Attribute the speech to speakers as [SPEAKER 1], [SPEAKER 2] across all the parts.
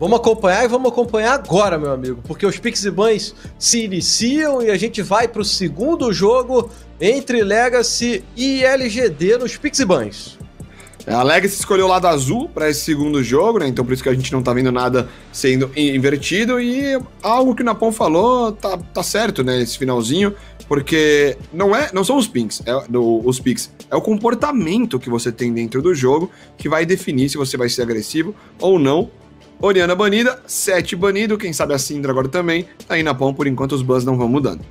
[SPEAKER 1] Vamos acompanhar e vamos acompanhar agora, meu amigo, porque os Pix e Bans se iniciam e a gente vai para o segundo jogo entre Legacy e LGD nos Pix e Bans.
[SPEAKER 2] A Legacy escolheu o lado azul para esse segundo jogo, né? Então por isso que a gente não tá vendo nada sendo invertido. E algo que o Napon falou tá, tá certo, né? Esse finalzinho. Porque não é, não são os pings, é, do, os picks, é o comportamento que você tem dentro do jogo que vai definir se você vai ser agressivo ou não Oriana banida, 7 banido, quem sabe a Syndra agora também. Aí na pão por enquanto os bans não vão mudando.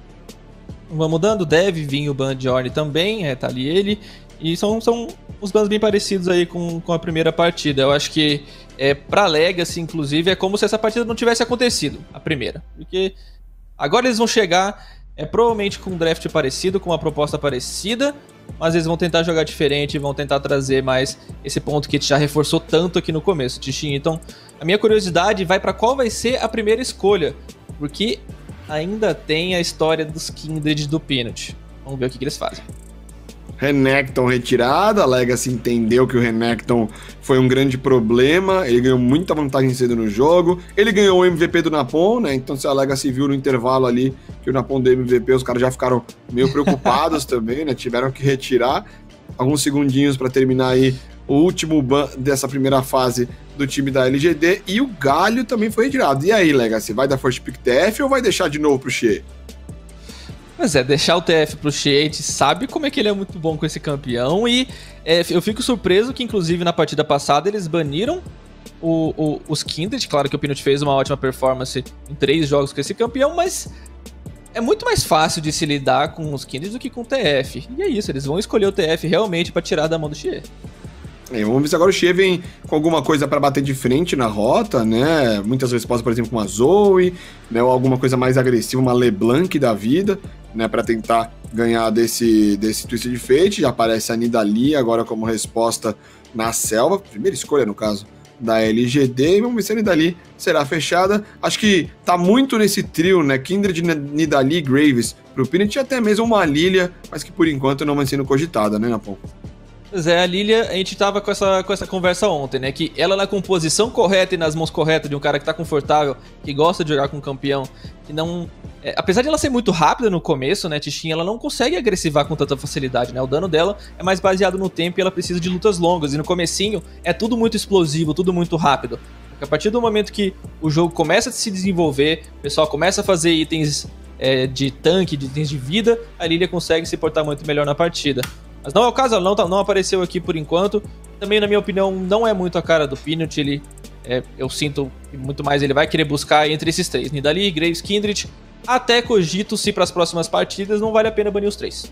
[SPEAKER 3] Vão mudando, deve vir o ban de Orne também, é, tá ali ele. E são, são os bans bem parecidos aí com, com a primeira partida. Eu acho que é, pra Legacy, inclusive, é como se essa partida não tivesse acontecido, a primeira. Porque agora eles vão chegar, é provavelmente com um draft parecido, com uma proposta parecida, mas eles vão tentar jogar diferente, vão tentar trazer mais esse ponto que já reforçou tanto aqui no começo, Tichin. Então, a minha curiosidade vai para qual vai ser a primeira escolha, porque ainda tem a história dos Kindred do Peanut. Vamos ver o que, que eles fazem.
[SPEAKER 2] Renekton retirada, a Legacy entendeu que o Renekton foi um grande problema, ele ganhou muita vantagem cedo no jogo, ele ganhou o MVP do Napon, né? Então se a Legacy viu no intervalo ali que o Napon deu MVP, os caras já ficaram meio preocupados também, né? Tiveram que retirar alguns segundinhos para terminar aí o último ban dessa primeira fase do time da LGD e o Galho também foi retirado. E aí, Legacy, vai dar first pick TF ou vai deixar de novo pro Xie?
[SPEAKER 3] Pois é, deixar o TF pro Shea, sabe como é que ele é muito bom com esse campeão e é, eu fico surpreso que, inclusive, na partida passada eles baniram o, o, os Kindred. Claro que o Pinot fez uma ótima performance em três jogos com esse campeão, mas é muito mais fácil de se lidar com os Kindred do que com o TF. E é isso, eles vão escolher o TF realmente para tirar da mão do Xie.
[SPEAKER 2] É, vamos ver se agora o Xie vem com alguma coisa para bater de frente na rota, né? Muitas pode, por exemplo, com uma Zoe, né? Ou alguma coisa mais agressiva, uma LeBlanc da vida né, para tentar ganhar desse, desse Twisted Fate. Já aparece a Nidalee agora como resposta na selva, primeira escolha no caso da LGD, e vamos ver se a Nidalee será fechada. Acho que tá muito nesse trio, né, Kindred, Nidalee, Graves, pro Pinot e até mesmo uma Lilia, mas que por enquanto não vai sendo cogitada, né, Napon?
[SPEAKER 3] Pois é, a Lilia, a gente tava com essa, com essa conversa ontem, né? Que ela na composição correta e nas mãos corretas de um cara que tá confortável, que gosta de jogar com um campeão, que não. É, apesar de ela ser muito rápida no começo, né, Tichinha, ela não consegue agressivar com tanta facilidade, né? O dano dela é mais baseado no tempo e ela precisa de lutas longas. E no comecinho é tudo muito explosivo, tudo muito rápido. Porque a partir do momento que o jogo começa a se desenvolver, o pessoal começa a fazer itens é, de tanque, de itens de vida, a Lilia consegue se portar muito melhor na partida. Mas não é o caso, ela não, tá, não apareceu aqui por enquanto. Também, na minha opinião, não é muito a cara do Peanut. Ele, é, eu sinto que muito mais ele vai querer buscar entre esses três: Nidalee, Graves, Kindred. Até cogito se para as próximas partidas não vale a pena banir os três.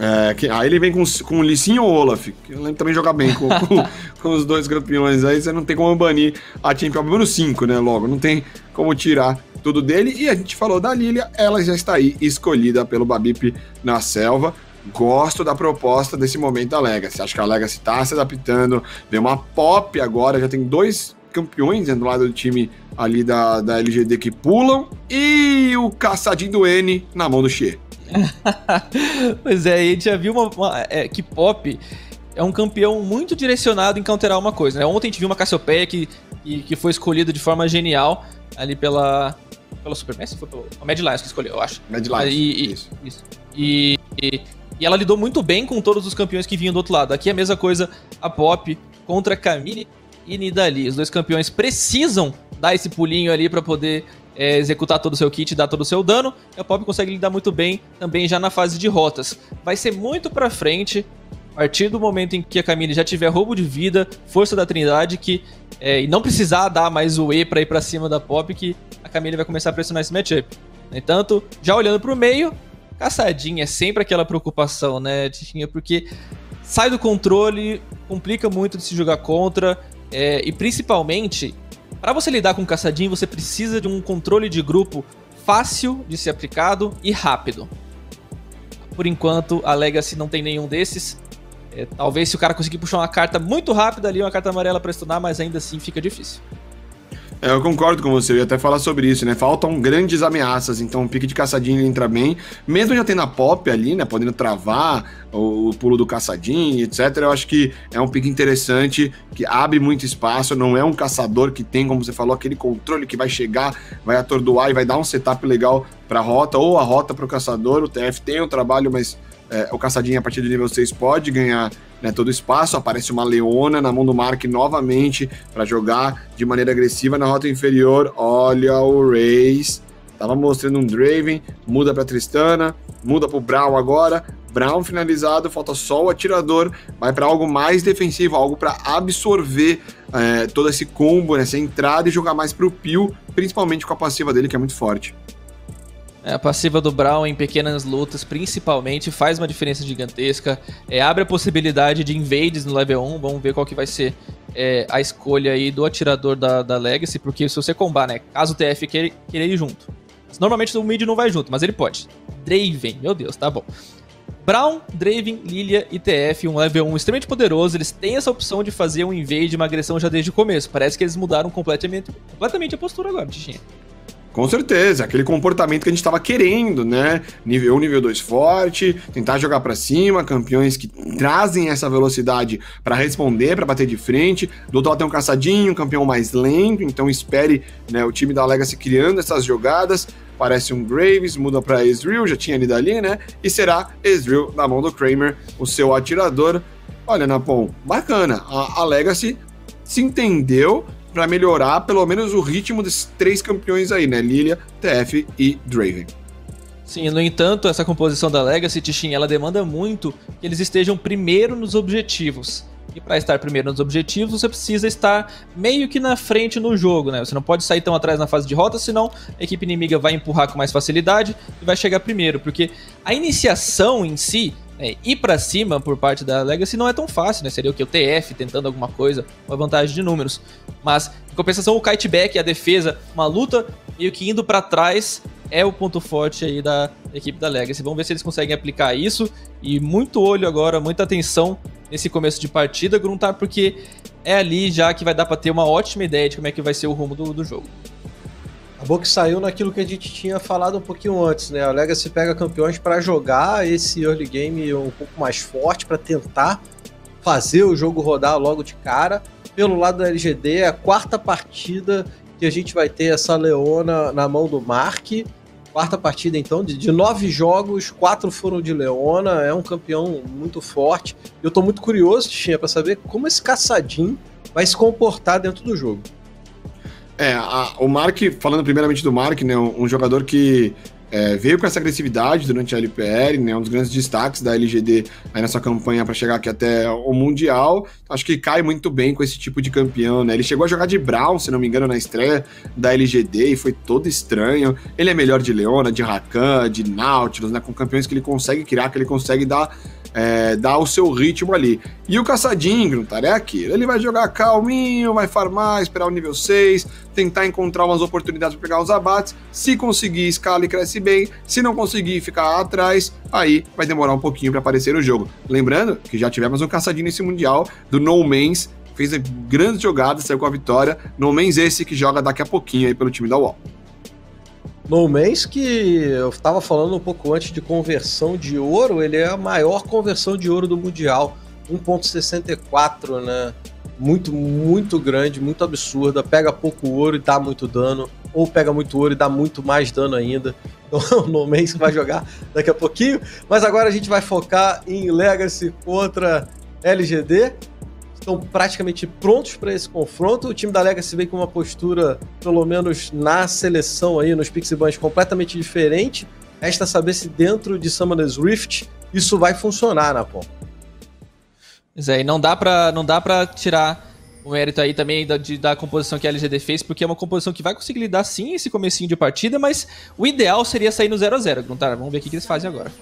[SPEAKER 2] É, que, aí ele vem com, com o Lissinho ou Olaf, que eu lembro também jogar bem com, com, com, os dois campeões. Aí você não tem como banir a Champion número 5, né? Logo, não tem como tirar tudo dele. E a gente falou da Lilia, ela já está aí escolhida pelo Babip na selva gosto da proposta desse momento da Legacy. Acho que a Legacy está se adaptando. Vem uma pop agora, já tem dois campeões do lado do time ali da, da LGD que pulam. E o caçadinho do N na mão do Xie.
[SPEAKER 3] pois é, a gente já viu uma, uma é, que pop é um campeão muito direcionado em counterar uma coisa. Né? Ontem a gente viu uma Cassiopeia que, que, que foi escolhida de forma genial ali pela. Pela Super Messi? Foi pelo. Mad Lions que escolheu, eu acho.
[SPEAKER 2] Mad Lions.
[SPEAKER 3] E, isso. isso. E, e, e ela lidou muito bem com todos os campeões que vinham do outro lado. Aqui é a mesma coisa, a Pop contra Camille e Nidali. Os dois campeões precisam dar esse pulinho ali para poder é, executar todo o seu kit, dar todo o seu dano. E a Pop consegue lidar muito bem também já na fase de rotas. Vai ser muito pra frente, a partir do momento em que a Camille já tiver roubo de vida, força da Trindade, que é, e não precisar dar mais o E para ir para cima da Pop, que a Camille vai começar a pressionar esse matchup. No entanto, já olhando para o meio, Caçadinha é sempre aquela preocupação, né, Tichinha? Porque sai do controle, complica muito de se jogar contra, é, e principalmente, para você lidar com caçadinho, você precisa de um controle de grupo fácil de ser aplicado e rápido. Por enquanto, a Legacy não tem nenhum desses. É, talvez se o cara conseguir puxar uma carta muito rápida ali, uma carta amarela para stunar, mas ainda assim fica difícil.
[SPEAKER 2] É, eu concordo com você, eu ia até falar sobre isso, né? Faltam grandes ameaças, então o pique de caçadinho entra bem, mesmo já tendo a pop ali, né? Podendo travar o, o pulo do caçadinho, etc. Eu acho que é um pique interessante, que abre muito espaço, não é um caçador que tem, como você falou, aquele controle que vai chegar, vai atordoar e vai dar um setup legal pra rota, ou a rota pro caçador. O TF tem um trabalho, mas é, o caçadinho a partir do nível 6 pode ganhar né, todo o espaço. Aparece uma Leona na mão do Mark novamente para jogar de maneira agressiva na rota inferior. Olha o Reis. Tava mostrando um Draven, muda para Tristana, muda para o Brown agora. Brown finalizado, falta só o atirador, vai para algo mais defensivo, algo para absorver é, todo esse combo, essa entrada e jogar mais para o Pio, principalmente com a passiva dele que é muito forte.
[SPEAKER 3] É, a passiva do Brown em pequenas lutas, principalmente, faz uma diferença gigantesca. É, abre a possibilidade de invades no level 1. Vamos ver qual que vai ser é, a escolha aí do atirador da, da Legacy, porque se você combar, né? Caso o TF queira, queira ir junto. Normalmente o mid não vai junto, mas ele pode. Draven, meu Deus, tá bom. Brown, Draven, Lilia e TF, um level 1 extremamente poderoso, eles têm essa opção de fazer um invade, uma agressão já desde o começo. Parece que eles mudaram completamente, completamente a postura agora, Tichinha.
[SPEAKER 2] Com certeza, aquele comportamento que a gente estava querendo, né? Nível 1, nível 2 forte, tentar jogar para cima, campeões que trazem essa velocidade para responder, para bater de frente. Do outro lado tem um caçadinho, um campeão mais lento, então espere né, o time da Legacy criando essas jogadas. Parece um Graves, muda para Ezreal, já tinha ali dali, né? E será Ezreal na mão do Kramer, o seu atirador. Olha, Napon, bacana. A, a Legacy se entendeu para melhorar pelo menos o ritmo desses três campeões aí, né? Lilia, TF e Draven.
[SPEAKER 3] Sim, no entanto, essa composição da Legacy, Tichin, ela demanda muito que eles estejam primeiro nos objetivos. E para estar primeiro nos objetivos, você precisa estar meio que na frente no jogo, né? Você não pode sair tão atrás na fase de rota, senão a equipe inimiga vai empurrar com mais facilidade e vai chegar primeiro, porque a iniciação em si é, ir para cima por parte da Legacy não é tão fácil, né? Seria o que? O TF tentando alguma coisa, uma vantagem de números. Mas, em compensação, o kiteback, a defesa, uma luta meio que indo para trás é o ponto forte aí da equipe da Legacy. Vamos ver se eles conseguem aplicar isso. E muito olho agora, muita atenção nesse começo de partida, Gruntar, porque é ali já que vai dar para ter uma ótima ideia de como é que vai ser o rumo do, do jogo.
[SPEAKER 1] Acabou que saiu naquilo que a gente tinha falado um pouquinho antes, né? A Legacy pega campeões para jogar esse early game um pouco mais forte, para tentar fazer o jogo rodar logo de cara. Pelo lado da LGD, é a quarta partida que a gente vai ter essa Leona na mão do Mark. Quarta partida, então, de, de nove jogos, quatro foram de Leona. É um campeão muito forte. Eu tô muito curioso, Tichinha, para saber como esse caçadinho vai se comportar dentro do jogo.
[SPEAKER 2] É, a, o Mark, falando primeiramente do Mark, né, um, um jogador que é, veio com essa agressividade durante a LPL, né, um dos grandes destaques da LGD aí nessa campanha para chegar aqui até o Mundial. Acho que cai muito bem com esse tipo de campeão, né? Ele chegou a jogar de Brown, se não me engano, na estreia da LGD e foi todo estranho. Ele é melhor de Leona, de Rakan, de Nautilus, né? Com campeões que ele consegue criar, que ele consegue dar é, dar o seu ritmo ali. E o caçadinho, Gruntar, é aquilo. Ele vai jogar calminho, vai farmar, esperar o nível 6, tentar encontrar umas oportunidades para pegar os abates. Se conseguir, escala e cresce bem. Se não conseguir ficar atrás, aí vai demorar um pouquinho para aparecer o jogo. Lembrando que já tivemos um caçadinho nesse Mundial do No Mans, fez grandes jogadas, saiu com a vitória. No Mans esse que joga daqui a pouquinho aí pelo time da UOL.
[SPEAKER 1] No Man's, que eu estava falando um pouco antes de conversão de ouro, ele é a maior conversão de ouro do Mundial. 1.64, né? Muito, muito grande, muito absurda. Pega pouco ouro e dá muito dano. Ou pega muito ouro e dá muito mais dano ainda. Então, No Man's vai jogar daqui a pouquinho. Mas agora a gente vai focar em Legacy contra LGD estão praticamente prontos para esse confronto. O time da Legacy vem com uma postura, pelo menos na seleção aí, nos Pixie Buns, completamente diferente. Resta saber se dentro de Summoner's Rift isso vai funcionar, Napon.
[SPEAKER 3] Pois é, e não dá para não dá tirar o mérito aí também da, de, da composição que a LGD fez, porque é uma composição que vai conseguir lidar sim esse comecinho de partida, mas o ideal seria sair no 0 a 0 Gruntar. Vamos ver o que, que eles fazem agora.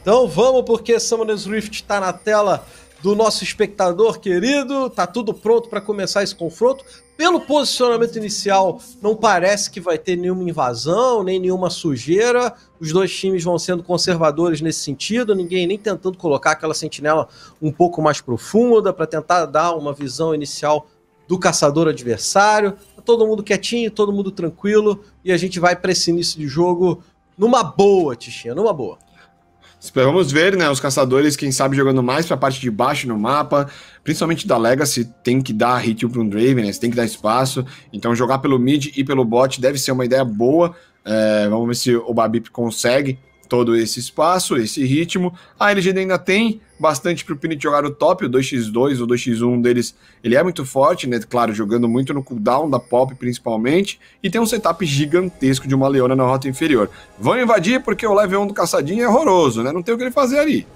[SPEAKER 1] Então vamos, porque Summoner's Rift está na tela do nosso espectador querido. Tá tudo pronto para começar esse confronto. Pelo posicionamento inicial, não parece que vai ter nenhuma invasão, nem nenhuma sujeira. Os dois times vão sendo conservadores nesse sentido, ninguém nem tentando colocar aquela sentinela um pouco mais profunda para tentar dar uma visão inicial do caçador adversário. Tá todo mundo quietinho, todo mundo tranquilo, e a gente vai para esse início de jogo numa boa, Tichinha, numa boa.
[SPEAKER 2] Vamos ver, né? Os caçadores, quem sabe, jogando mais pra parte de baixo no mapa, principalmente da Legacy, tem que dar ritmo para um Draven, né? tem que dar espaço. Então, jogar pelo mid e pelo bot deve ser uma ideia boa. É, vamos ver se o Babip consegue todo esse espaço, esse ritmo. A LGD ainda tem bastante para o Pinit jogar o top, o 2x2, o 2x1 deles, ele é muito forte, né? Claro, jogando muito no cooldown da Pop principalmente, e tem um setup gigantesco de uma Leona na rota inferior. Vão invadir porque o level 1 do caçadinho é horroroso, né? Não tem o que ele fazer ali.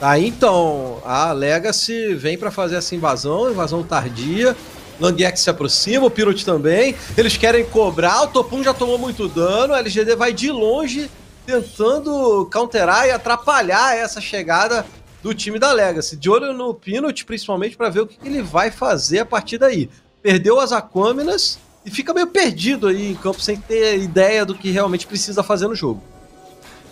[SPEAKER 1] Aí então, a Legacy vem para fazer essa invasão, invasão tardia. Langiex se aproxima, o Pirot também. Eles querem cobrar, o Topum já tomou muito dano, a LGD vai de longe tentando counterar e atrapalhar essa chegada do time da Legacy. De olho no Pinot, principalmente, para ver o que ele vai fazer a partir daí. Perdeu as Aquâminas e fica meio perdido aí em campo sem ter ideia do que realmente precisa fazer no jogo.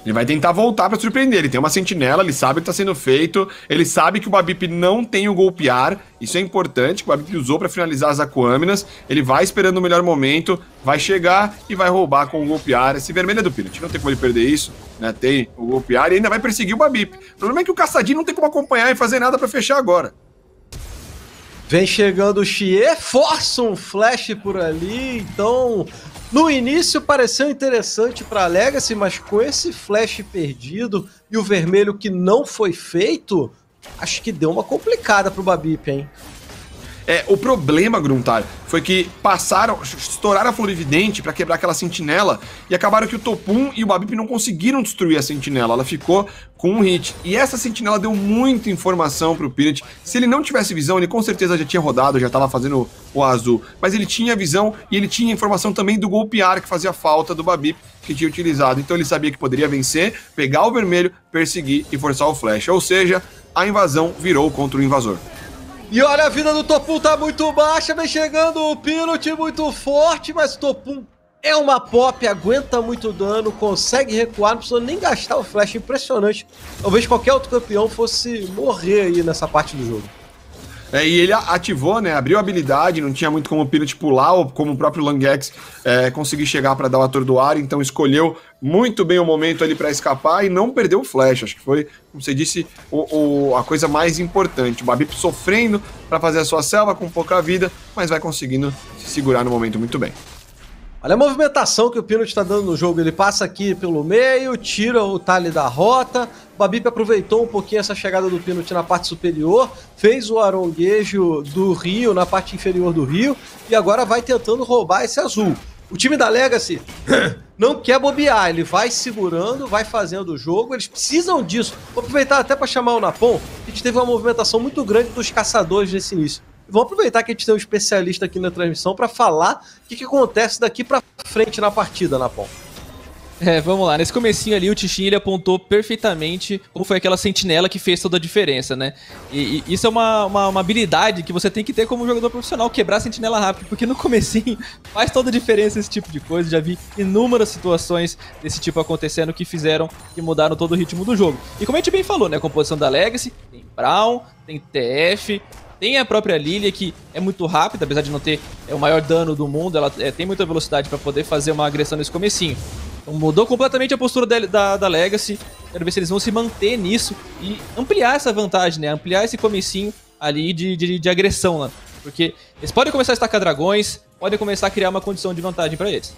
[SPEAKER 2] Ele vai tentar voltar para surpreender. Ele tem uma sentinela, ele sabe o que tá sendo feito, ele sabe que o Babip não tem o golpear. Isso é importante, que o Babip usou para finalizar as Aquâminas. Ele vai esperando o melhor momento, vai chegar e vai roubar com o golpear. Esse vermelho é do Pinot, não tem como ele perder isso, né? Tem o golpear e ainda vai perseguir o Babip. O problema é que o Caçadinho não tem como acompanhar e fazer nada para fechar agora.
[SPEAKER 1] Vem chegando o Xie, força um flash por ali, então no início pareceu interessante para Legacy, mas com esse flash perdido e o vermelho que não foi feito, acho que deu uma complicada pro Babip, hein?
[SPEAKER 2] É, o problema, Gruntar, foi que passaram, estouraram a Florividente para quebrar aquela sentinela e acabaram que o Topum e o Babip não conseguiram destruir a sentinela. Ela ficou com um hit. E essa sentinela deu muita informação pro Pirat. Se ele não tivesse visão, ele com certeza já tinha rodado, já estava fazendo o azul. Mas ele tinha visão e ele tinha informação também do golpear que fazia falta do Babip que tinha utilizado. Então ele sabia que poderia vencer, pegar o vermelho, perseguir e forçar o flash. Ou seja, a invasão virou contra o invasor.
[SPEAKER 1] E olha, a vida do Topum tá muito baixa, vem chegando o Pinot muito forte, mas Topum é uma pop, aguenta muito dano, consegue recuar, não precisa nem gastar o flash, impressionante. Talvez qualquer outro campeão fosse morrer aí nessa parte do jogo.
[SPEAKER 2] É, e ele ativou, né? Abriu a habilidade, não tinha muito como o Pilot pular ou como o próprio Langex é, conseguir chegar para dar o atordoar, então escolheu muito bem o momento ali para escapar e não perdeu o flash. Acho que foi, como você disse, o, o a coisa mais importante. O Babip sofrendo para fazer a sua selva com pouca vida, mas vai conseguindo se segurar no momento muito bem.
[SPEAKER 1] Olha a movimentação que o Pinot está dando no jogo. Ele passa aqui pelo meio, tira o talhe da rota. O Babip aproveitou um pouquinho essa chegada do Pinot na parte superior, fez o aronguejo do rio na parte inferior do rio e agora vai tentando roubar esse azul. O time da Legacy não quer bobear, ele vai segurando, vai fazendo o jogo, eles precisam disso. Vou aproveitar até para chamar o Napon, a gente teve uma movimentação muito grande dos caçadores nesse início. Vamos aproveitar que a gente tem um especialista aqui na transmissão para falar o que, que, acontece daqui para frente na partida, Napon.
[SPEAKER 3] É, vamos lá. Nesse comecinho ali, o Tichin ele apontou perfeitamente como foi aquela sentinela que fez toda a diferença, né? E, e isso é uma, uma, uma, habilidade que você tem que ter como jogador profissional, quebrar a sentinela rápido, porque no comecinho faz toda a diferença esse tipo de coisa. Já vi inúmeras situações desse tipo acontecendo que fizeram e mudaram todo o ritmo do jogo. E como a gente bem falou, né? A composição da Legacy, tem Brown, tem TF, tem a própria Lilia, que é muito rápida, apesar de não ter é, o maior dano do mundo, ela é, tem muita velocidade para poder fazer uma agressão nesse comecinho. Então mudou completamente a postura da, da, da, Legacy. Quero ver se eles vão se manter nisso e ampliar essa vantagem, né? Ampliar esse comecinho ali de, de, de agressão lá. Porque eles podem começar a estacar dragões, podem começar a criar uma condição de vantagem para eles.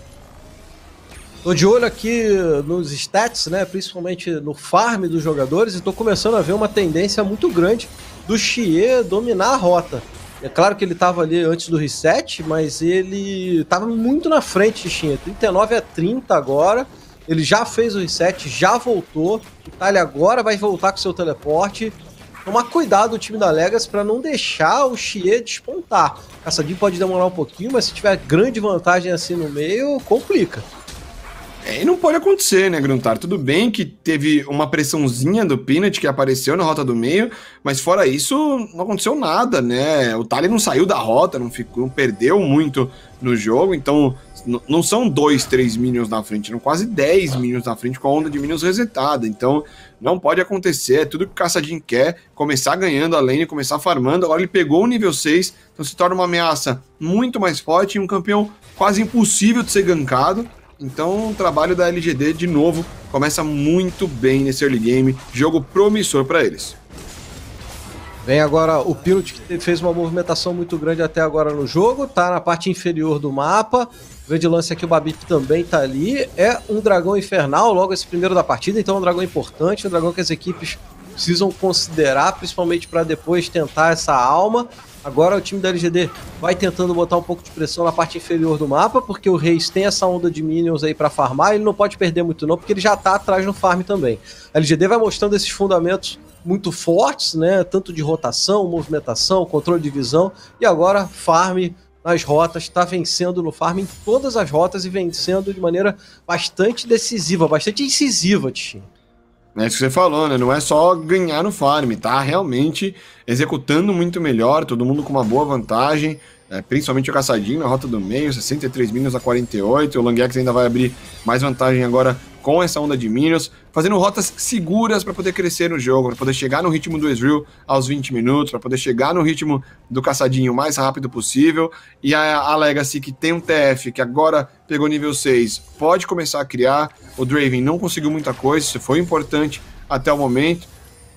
[SPEAKER 1] Tô de olho aqui nos stats, né? Principalmente no farm dos jogadores, e tô começando a ver uma tendência muito grande do Xie dominar a rota. É claro que ele estava ali antes do reset, mas ele estava muito na frente Xie. 39 a 30 agora. Ele já fez o reset, já voltou. O Tali agora vai voltar com seu teleporte. Tomar cuidado o time da Legacy para não deixar o Xie despontar. Caçadinho pode demorar um pouquinho, mas se tiver grande vantagem assim no meio, complica.
[SPEAKER 2] É, e não pode acontecer, né, Gruntar? Tudo bem que teve uma pressãozinha do Peanut que apareceu na rota do meio, mas fora isso, não aconteceu nada, né? O Tali não saiu da rota, não, ficou, não perdeu muito no jogo, então não são dois, três minions na frente, são quase 10 minions na frente com a onda de minions resetada. Então não pode acontecer, é tudo que o Caçadinho quer, começar ganhando a lane, começar farmando. Agora ele pegou o nível 6, então se torna uma ameaça muito mais forte e um campeão quase impossível de ser gankado. Então o trabalho da LGD, de novo, começa muito bem nesse early game, jogo promissor para eles.
[SPEAKER 1] Vem agora o Pilot que fez uma movimentação muito grande até agora no jogo, tá na parte inferior do mapa. Grande lance aqui, o Babip também tá ali. É um dragão infernal, logo esse primeiro da partida, então é um dragão importante, um dragão que as equipes precisam considerar, principalmente para depois tentar essa alma. Agora o time da LGD vai tentando botar um pouco de pressão na parte inferior do mapa, porque o Reis tem essa onda de minions aí para farmar, ele não pode perder muito não, porque ele já tá atrás no farm também. A LGD vai mostrando esses fundamentos muito fortes, né? Tanto de rotação, movimentação, controle de visão, e agora farm nas rotas, está vencendo no farm em todas as rotas e vencendo de maneira bastante decisiva, bastante incisiva, Tichinho.
[SPEAKER 2] É isso que você falou, né? Não é só ganhar no farm, tá realmente executando muito melhor, todo mundo com uma boa vantagem, é, principalmente o Caçadinho na rota do meio, 63 minions a 48, o Langex ainda vai abrir mais vantagem agora com essa onda de minions, fazendo rotas seguras para poder crescer no jogo, para poder chegar no ritmo do Ezreal aos 20 minutos, para poder chegar no ritmo do Caçadinho o mais rápido possível, e a, a Legacy que tem um TF que agora pegou nível 6, pode começar a criar, o Draven não conseguiu muita coisa, isso foi importante até o momento,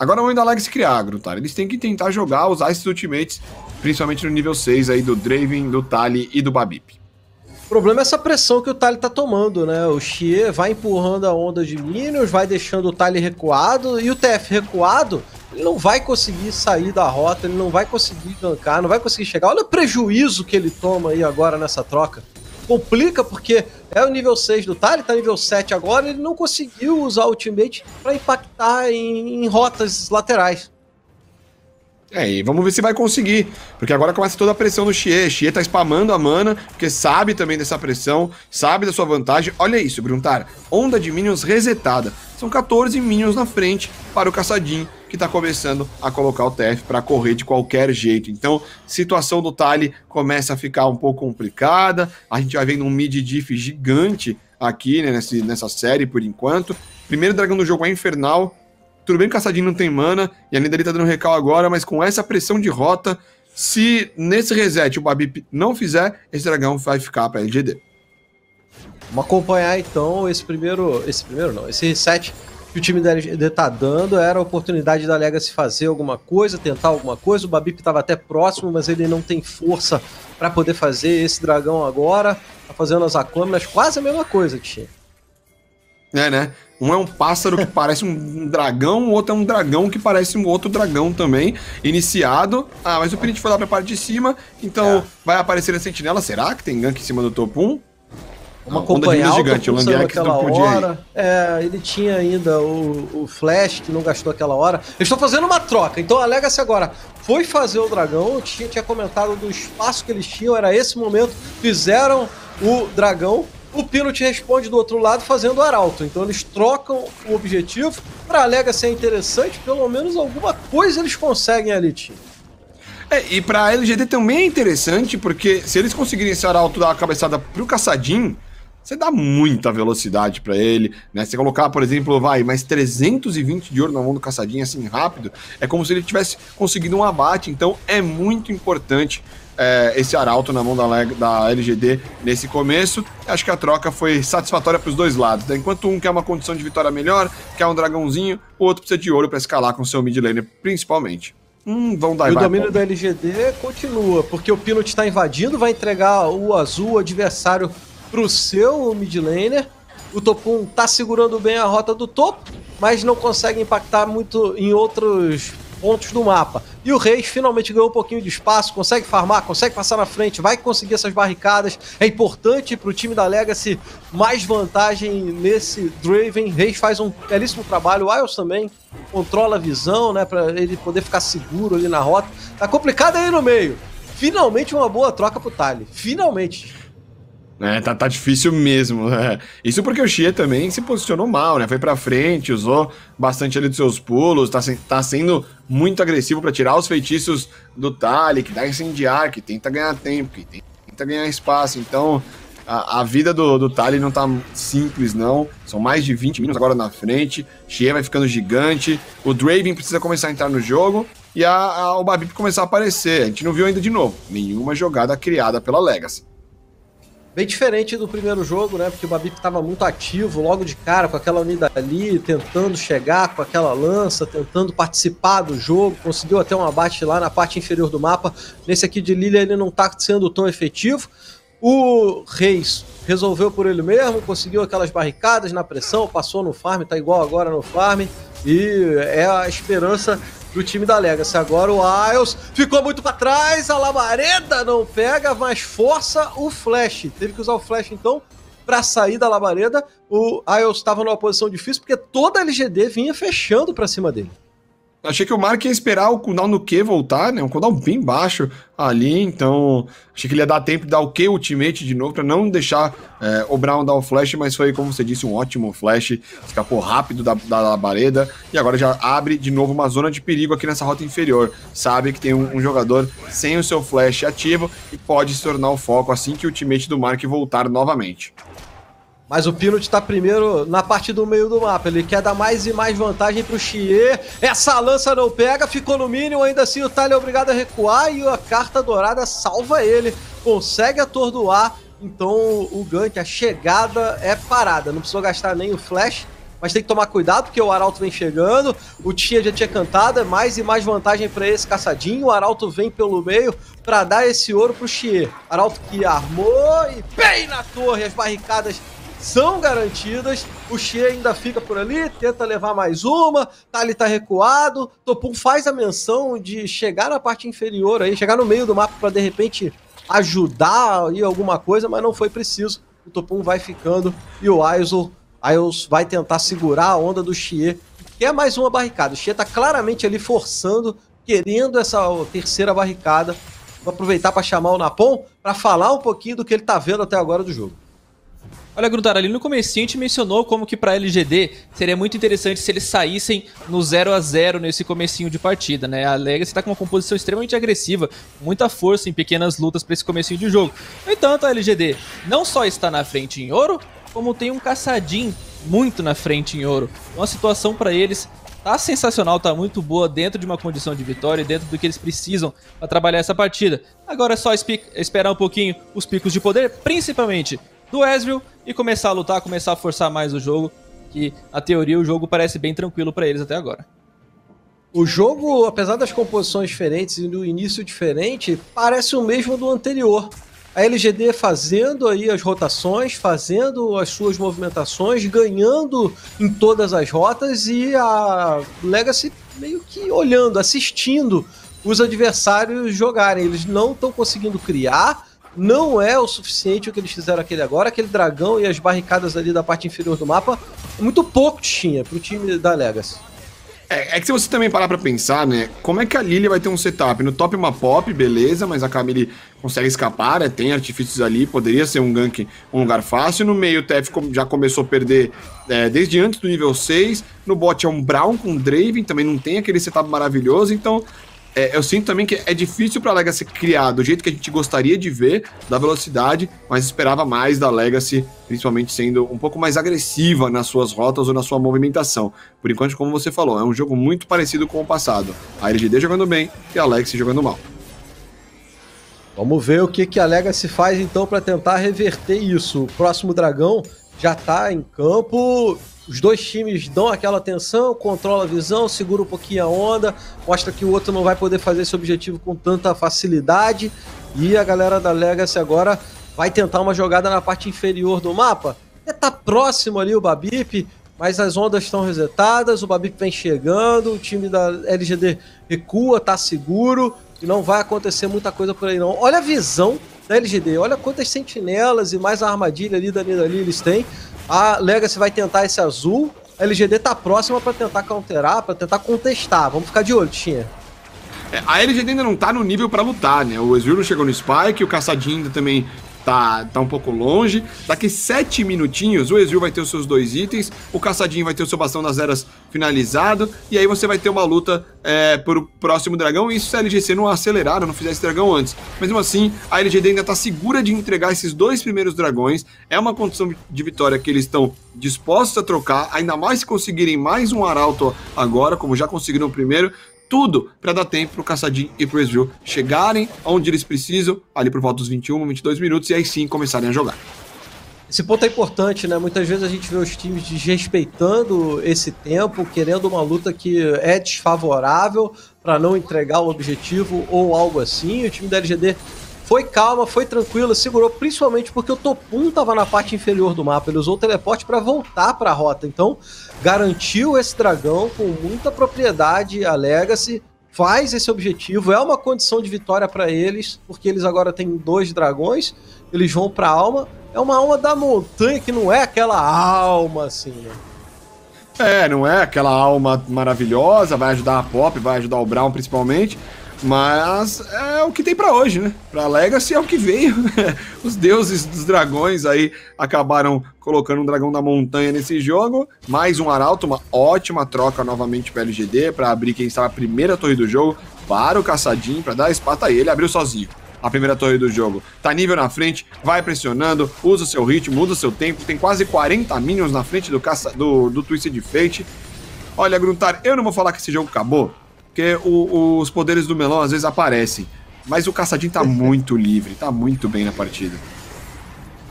[SPEAKER 2] Agora é o da Legacy criar, Grutar. Eles têm que tentar jogar, usar esses ultimates, principalmente no nível 6 aí do Draven, do Tali e do Babip.
[SPEAKER 1] O problema é essa pressão que o Tali tá tomando, né? O Xie vai empurrando a onda de minions, vai deixando o Tali recuado, e o TF recuado, ele não vai conseguir sair da rota, ele não vai conseguir gankar, não vai conseguir chegar. Olha o prejuízo que ele toma aí agora nessa troca complica porque é o nível 6 do Tali, tá nível 7 agora, ele não conseguiu usar o Ultimate para impactar em, em rotas laterais.
[SPEAKER 2] É, e vamos ver se vai conseguir. Porque agora começa toda a pressão do Xie. Xie tá spamando a mana, porque sabe também dessa pressão, sabe da sua vantagem. Olha isso, Gruntar. Onda de minions resetada. São 14 minions na frente para o Caçadinho, que tá começando a colocar o TF para correr de qualquer jeito. Então, situação do Tali começa a ficar um pouco complicada. A gente vai vendo um mid diff gigante aqui, né, nessa série por enquanto. Primeiro dragão do jogo é infernal, tudo bem que o Caçadinho não tem mana, e a Nidalee tá dando recal agora, mas com essa pressão de rota, se nesse reset o Babip não fizer, esse dragão vai ficar pra LGD.
[SPEAKER 1] Vamos acompanhar então esse primeiro. Esse primeiro não, esse reset que o time da LGD tá dando. Era a oportunidade da Legacy fazer alguma coisa, tentar alguma coisa. O Babip estava até próximo, mas ele não tem força para poder fazer esse dragão agora. Tá fazendo as Akami, quase a mesma coisa, Tia.
[SPEAKER 2] É, né? Um é um pássaro que parece um dragão, o outro é um dragão que parece um outro dragão também, iniciado. Ah, mas o Pirit foi lá pra parte de cima, então é. vai aparecer a sentinela. Será que tem gank em cima do topo 1?
[SPEAKER 1] Uma Não, acompanhar gigante, o Langex não podia hora. É, ele tinha ainda o, o Flash que não gastou aquela hora. Eles estão fazendo uma troca, então a Legacy agora foi fazer o dragão. O tinha, tinha comentado do espaço que eles tinham, era esse momento. Fizeram o dragão, o Pilot responde do outro lado fazendo o arauto. Então eles trocam o objetivo. Para a Lega ser interessante, pelo menos alguma coisa eles conseguem ali, time.
[SPEAKER 2] É, e para a LGD também é interessante, porque se eles conseguirem esse arauto dar a cabeçada pro caçadinho, você dá muita velocidade para ele, né? Você colocar, por exemplo, vai, mais 320 de ouro na mão do caçadinho assim rápido, é como se ele tivesse conseguido um abate, então é muito importante é, esse arauto na mão da, da LGD nesse começo. Acho que a troca foi satisfatória para os dois lados. Né? Enquanto um quer uma condição de vitória melhor, quer um dragãozinho, o outro precisa de ouro para escalar com seu mid laner, principalmente.
[SPEAKER 1] Hum, vão dar e o domínio da LGD continua, porque o Pinot está invadindo, vai entregar o azul, o adversário, pro seu mid laner. O Topum tá segurando bem a rota do topo, mas não consegue impactar muito em outros pontos do mapa. E o Reis finalmente ganhou um pouquinho de espaço, consegue farmar, consegue passar na frente, vai conseguir essas barricadas. É importante para o time da Legacy mais vantagem nesse Draven. Reis faz um belíssimo trabalho, o Isles também controla a visão, né, para ele poder ficar seguro ali na rota. Tá complicado aí no meio. Finalmente uma boa troca pro Tali. Finalmente.
[SPEAKER 2] Né? Tá, tá difícil mesmo. Né? Isso porque o Xie também se posicionou mal, né? Foi pra frente, usou bastante ali dos seus pulos, tá, tá sendo muito agressivo para tirar os feitiços do Tali, que dá incendiar, que tenta ganhar tempo, que tenta ganhar espaço. Então, a, a vida do, do Tali não tá simples, não. São mais de 20 minutos agora na frente. Xie vai ficando gigante. O Draven precisa começar a entrar no jogo. E a, a, o Babip começar a aparecer. A gente não viu ainda de novo. Nenhuma jogada criada pela Legacy.
[SPEAKER 1] Bem diferente do primeiro jogo, né? Porque o Babip estava muito ativo logo de cara, com aquela unidade ali, tentando chegar com aquela lança, tentando participar do jogo, conseguiu até um abate lá na parte inferior do mapa. Nesse aqui de Lilia ele não está sendo tão efetivo. O Reis resolveu por ele mesmo, conseguiu aquelas barricadas na pressão, passou no farm, tá igual agora no farm. E é a esperança do time da Legacy. Agora o Isles ficou muito para trás, a labareda não pega, mas força o Flash. Teve que usar o Flash então para sair da labareda. O Isles estava numa posição difícil porque toda a LGD vinha fechando para cima dele.
[SPEAKER 2] Achei que o Mark ia esperar o cooldown no Q voltar, né? Um cooldown bem baixo ali, então achei que ele ia dar tempo de dar o Q ultimate de novo para não deixar é, o Brown dar o flash, mas foi, como você disse, um ótimo flash, escapou rápido da, da labareda e agora já abre de novo uma zona de perigo aqui nessa rota inferior. Sabe que tem um, um jogador sem o seu flash ativo e pode se tornar o foco assim que o ultimate do Mark voltar novamente.
[SPEAKER 1] Mas o Pinot tá primeiro na parte do meio do mapa. Ele quer dar mais e mais vantagem pro Xie. Essa lança não pega, ficou no mínimo. Ainda assim o Tali é obrigado a recuar e a carta dourada salva ele. Consegue atordoar. Então o gank, a chegada é parada. Não precisou gastar nem o flash. Mas tem que tomar cuidado porque o Arauto vem chegando. O Tia já tinha cantado. É mais e mais vantagem para esse caçadinho. O Arauto vem pelo meio para dar esse ouro pro Xie. Arauto que armou e bem na torre. As barricadas são garantidas. O Xie ainda fica por ali, tenta levar mais uma. Tali tá recuado. Topum faz a menção de chegar na parte inferior aí, chegar no meio do mapa para de repente ajudar aí alguma coisa, mas não foi preciso. O Topum vai ficando e o Aizel, vai tentar segurar a onda do Xie. Que é mais uma barricada. O Xie tá claramente ali forçando, querendo essa terceira barricada. Vou aproveitar para chamar o Napon para falar um pouquinho do que ele tá vendo até agora do jogo.
[SPEAKER 3] Olha, Gruntar, ali no começo a gente mencionou como que para LGD seria muito interessante se eles saíssem no 0 a 0 nesse comecinho de partida, né? A Legacy tá com uma composição extremamente agressiva, muita força em pequenas lutas para esse comecinho de jogo. No entanto, a LGD não só está na frente em ouro, como tem um caçadinho muito na frente em ouro. Uma situação para eles tá sensacional, tá muito boa dentro de uma condição de vitória, dentro do que eles precisam para trabalhar essa partida. Agora é só esperar um pouquinho os picos de poder, principalmente do Ezreal e começar a lutar, começar a forçar mais o jogo, que na teoria o jogo parece bem tranquilo para eles até agora.
[SPEAKER 1] O jogo, apesar das composições diferentes e do início diferente, parece o mesmo do anterior. A LGD fazendo aí as rotações, fazendo as suas movimentações, ganhando em todas as rotas e a Legacy meio que olhando, assistindo os adversários jogarem. Eles não estão conseguindo criar, não é o suficiente o que eles fizeram aquele agora. Aquele dragão e as barricadas ali da parte inferior do mapa, muito pouco tinha pro time da Legacy.
[SPEAKER 2] É, é, que se você também parar pra pensar, né? Como é que a Lilia vai ter um setup? No top uma pop, beleza, mas a Camille consegue escapar, né? Tem artifícios ali, poderia ser um gank um lugar fácil. No meio, o TF já começou a perder é, desde antes do nível 6. No bot é um Brown com Draven, também não tem aquele setup maravilhoso. Então, é, eu sinto também que é difícil para a Legacy criar do jeito que a gente gostaria de ver, da velocidade, mas esperava mais da Legacy, principalmente sendo um pouco mais agressiva nas suas rotas ou na sua movimentação. Por enquanto, como você falou, é um jogo muito parecido com o passado. A LGD jogando bem e a Legacy jogando mal.
[SPEAKER 1] Vamos ver o que, que a Legacy faz então para tentar reverter isso. O próximo dragão já está em campo os dois times dão aquela atenção, controla a visão, segura um pouquinho a onda, mostra que o outro não vai poder fazer esse objetivo com tanta facilidade. E a galera da Legacy agora vai tentar uma jogada na parte inferior do mapa. É, tá próximo ali o Babip, mas as ondas estão resetadas, o Babip vem chegando, o time da LGD recua, tá seguro e não vai acontecer muita coisa por aí não. Olha a visão da LGD, olha quantas sentinelas e mais armadilha ali da Nidali eles têm. A Legacy vai tentar esse azul. A LGD tá próxima para tentar counterar, para tentar contestar. Vamos ficar de olho, Tinha.
[SPEAKER 2] É, a LGD ainda não tá no nível para lutar, né? O Ezreal chegou no Spike, o Caçadinho ainda também tá, tá um pouco longe. Daqui sete minutinhos, o Ezreal vai ter os seus dois itens, o Caçadinho vai ter o seu bastão das eras finalizado, e aí você vai ter uma luta é, pro próximo dragão, e isso se a LGC não acelerar, não fizer esse dragão antes. Mesmo assim, a LGD ainda tá segura de entregar esses dois primeiros dragões, é uma condição de vitória que eles estão dispostos a trocar, ainda mais se conseguirem mais um Arauto agora, como já conseguiram o primeiro, tudo para dar tempo pro Caçadinho e pro Ezreal chegarem onde eles precisam, ali por volta dos 21, 22 minutos, e aí sim começarem a jogar.
[SPEAKER 1] Esse ponto é importante, né? Muitas vezes a gente vê os times desrespeitando esse tempo, querendo uma luta que é desfavorável para não entregar o objetivo ou algo assim. O time da LGD foi calma, foi tranquila, segurou, principalmente porque o Topum estava na parte inferior do mapa. Ele usou o teleporte para voltar para a rota. Então, garantiu esse dragão com muita propriedade. A Legacy faz esse objetivo. É uma condição de vitória para eles, porque eles agora têm dois dragões. Eles vão para a alma. É uma alma da montanha que não é aquela alma assim, né?
[SPEAKER 2] É, não é aquela alma maravilhosa, vai ajudar a Pop, vai ajudar o Brown principalmente, mas é o que tem para hoje, né? Pra Legacy é o que veio. Os deuses dos dragões aí acabaram colocando um dragão da montanha nesse jogo. Mais um arauto, uma ótima troca novamente para LGD, para abrir quem estava a primeira torre do jogo para o caçadinho, para dar a espata a ele, abriu sozinho a primeira torre do jogo. Tá nível na frente, vai pressionando, usa o seu ritmo, usa o seu tempo. Tem quase 40 minions na frente do, caça, do, do Twisted Fate. Olha, Gruntar, eu não vou falar que esse jogo acabou, porque o, os poderes do melão às vezes aparecem. Mas o caçadinho tá muito livre, tá muito bem na partida.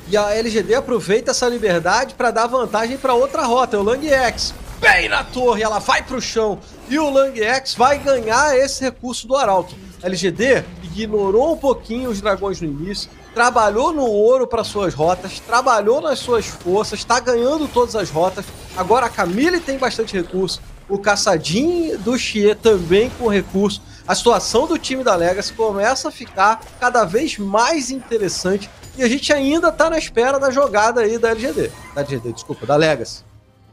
[SPEAKER 1] E a LGD aproveita essa liberdade para dar vantagem para outra rota, é o Lang X. Bem na torre, ela vai pro chão. E o Lang X vai ganhar esse recurso do Arauto. A LGD ignorou um pouquinho os dragões no início, trabalhou no ouro para suas rotas, trabalhou nas suas forças, está ganhando todas as rotas. Agora a Camille tem bastante recurso o caçadinho do Xie também com recurso. A situação do time da Legacy começa a ficar cada vez mais interessante e a gente ainda tá na espera da jogada aí da LGD. Da LGD, desculpa, da Legacy.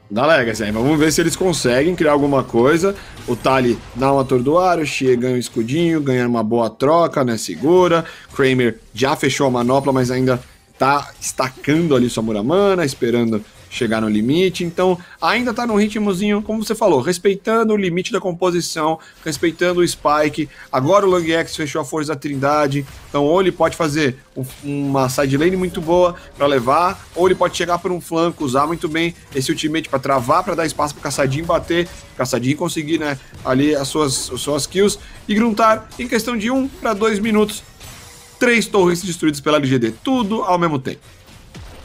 [SPEAKER 2] Da Legacy, aí. Vamos ver se eles conseguem criar alguma coisa. O Tali dá uma atordoar, o Xie ganha um escudinho, ganha uma boa troca, né? Segura. Kramer já fechou a manopla, mas ainda tá estacando ali sua Muramana, esperando chegar no limite. Então, ainda tá num ritmozinho, como você falou, respeitando o limite da composição, respeitando o spike. Agora o Long X fechou a força da Trindade. Então, ou ele pode fazer uma side lane muito boa para levar, ou ele pode chegar por um flanco, usar muito bem esse ultimate para travar, para dar espaço pro Caçadinho bater, Caçadinho conseguir, né, ali as suas, as suas kills e gruntar em questão de um para dois minutos. Três torres destruídas pela LGD, tudo ao mesmo tempo.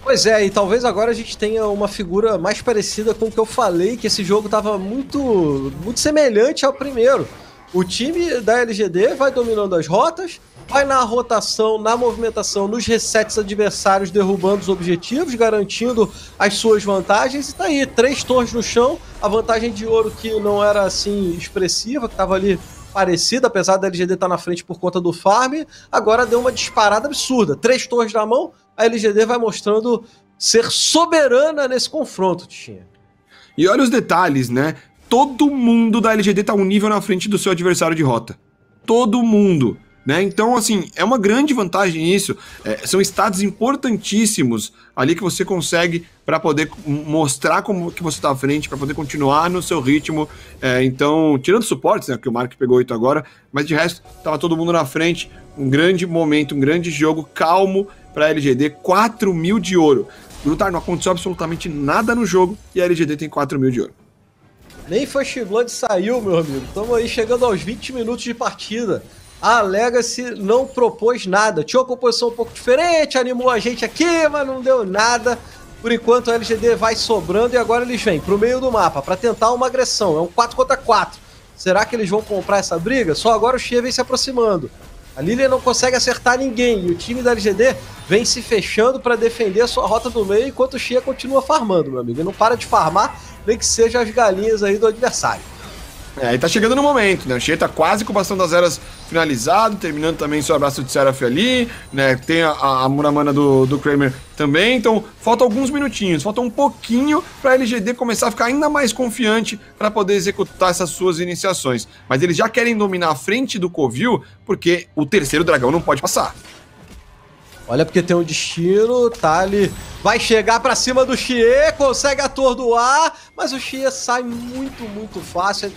[SPEAKER 1] Pois é, e talvez agora a gente tenha uma figura mais parecida com o que eu falei, que esse jogo estava muito, muito semelhante ao primeiro. O time da LGD vai dominando as rotas, vai na rotação, na movimentação, nos resets adversários, derrubando os objetivos, garantindo as suas vantagens. E tá aí, três torres no chão, a vantagem de ouro que não era assim expressiva, que estava ali parecida, apesar da LGD estar tá na frente por conta do farm, agora deu uma disparada absurda. Três torres na mão, a LGD vai mostrando ser soberana nesse confronto, Tichinha.
[SPEAKER 2] E olha os detalhes, né? Todo mundo da LGD tá um nível na frente do seu adversário de rota. Todo mundo. Né? Então, assim, é uma grande vantagem isso. É, são estados importantíssimos ali que você consegue para poder mostrar como que você está à frente, para poder continuar no seu ritmo. É, então, tirando suportes, né, que o Mark pegou oito agora, mas de resto, tava todo mundo na frente. Um grande momento, um grande jogo, calmo para a LGD, 4 mil de ouro. Brutar, não aconteceu absolutamente nada no jogo e a LGD tem 4 mil de ouro.
[SPEAKER 1] Nem First Blood saiu, meu amigo. Estamos aí chegando aos 20 minutos de partida. A Legacy não propôs nada. Tinha uma composição um pouco diferente, animou a gente aqui, mas não deu nada. Por enquanto a LGD vai sobrando e agora eles vêm pro meio do mapa para tentar uma agressão. É um 4 contra 4. Será que eles vão comprar essa briga? Só agora o Xia vem se aproximando. A Lilia não consegue acertar ninguém e o time da LGD vem se fechando para defender a sua rota do meio enquanto o Xia continua farmando, meu amigo. Ele não para de farmar, nem que seja as galinhas aí do adversário.
[SPEAKER 2] É, e tá chegando no momento, né? O Shea tá quase com o bastão das eras finalizado, terminando também seu abraço de Seraph ali, né? Tem a, a Muramana do, do Kramer também, então falta alguns minutinhos, falta um pouquinho pra LGD começar a ficar ainda mais confiante para poder executar essas suas iniciações. Mas eles já querem dominar a frente do Covil, porque o terceiro dragão não pode passar.
[SPEAKER 1] Olha porque tem um destino, tá vai chegar para cima do Xie, consegue atordoar, mas o Xie sai muito, muito fácil.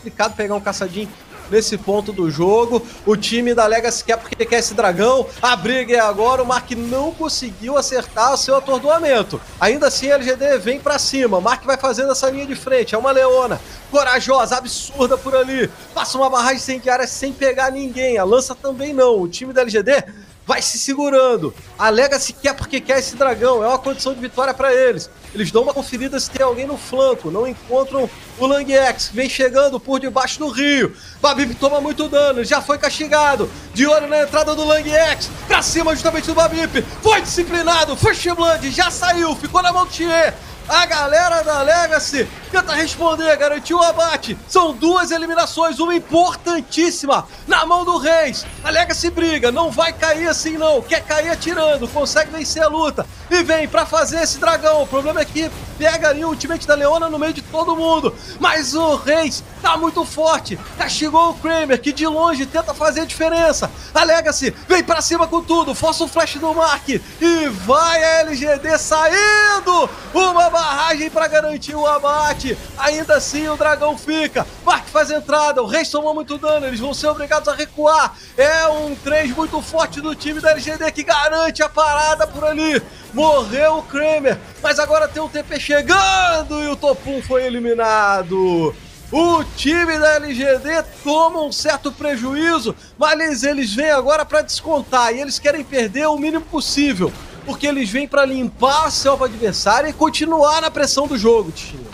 [SPEAKER 1] É complicado pegar um caçadinho nesse ponto do jogo. O time da Legacy quer porque quer esse dragão. A briga é agora. O Mark não conseguiu acertar seu atordoamento. Ainda assim, a LGD vem para cima. Mark vai fazendo essa linha de frente. É uma leona corajosa, absurda por ali. Passa uma barragem sem área sem pegar ninguém. A lança também não. O time da LGD vai se segurando. A Legacy quer porque quer esse dragão, é uma condição de vitória para eles. Eles dão uma conferida se tem alguém no flanco, não encontram o Lang X, vem chegando por debaixo do rio. Babip toma muito dano, já foi castigado. De olho na entrada do Lang X, pra cima justamente do Babip. Foi disciplinado, First Blood já saiu, ficou na mão do Thier. A galera da Legacy tenta responder, garantiu o abate. São duas eliminações, uma importantíssima na mão do Reis. A Legacy briga, não vai cair assim não. Quer cair atirando, consegue vencer a luta. E vem para fazer esse dragão. O problema é que pega ali o ultimate da Leona no meio de todo mundo. Mas o Reis tá muito forte. Castigou o Kramer, que de longe tenta fazer a diferença. A Legacy vem para cima com tudo. Força o flash do Mark. E vai a LGD saindo. Uma barragem para garantir o abate. Ainda assim, o dragão fica. Mark faz entrada. O Reis tomou muito dano. Eles vão ser obrigados a recuar. É um 3 muito forte do time da LGD que garante a parada por ali. Morreu o Kramer, mas agora tem o TP chegando e o Topum foi eliminado. O time da LGD toma um certo prejuízo, mas eles vêm agora para descontar e eles querem perder o mínimo possível porque eles vêm para limpar a selva adversária e continuar na pressão do jogo, Tichinho.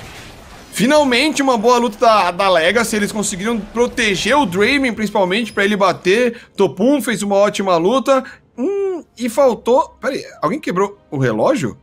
[SPEAKER 2] Finalmente, uma boa luta da, da Legacy. Eles conseguiram proteger o Draven, principalmente, para ele bater. Topum fez uma ótima luta. Hum, e faltou. Peraí, alguém quebrou o relógio?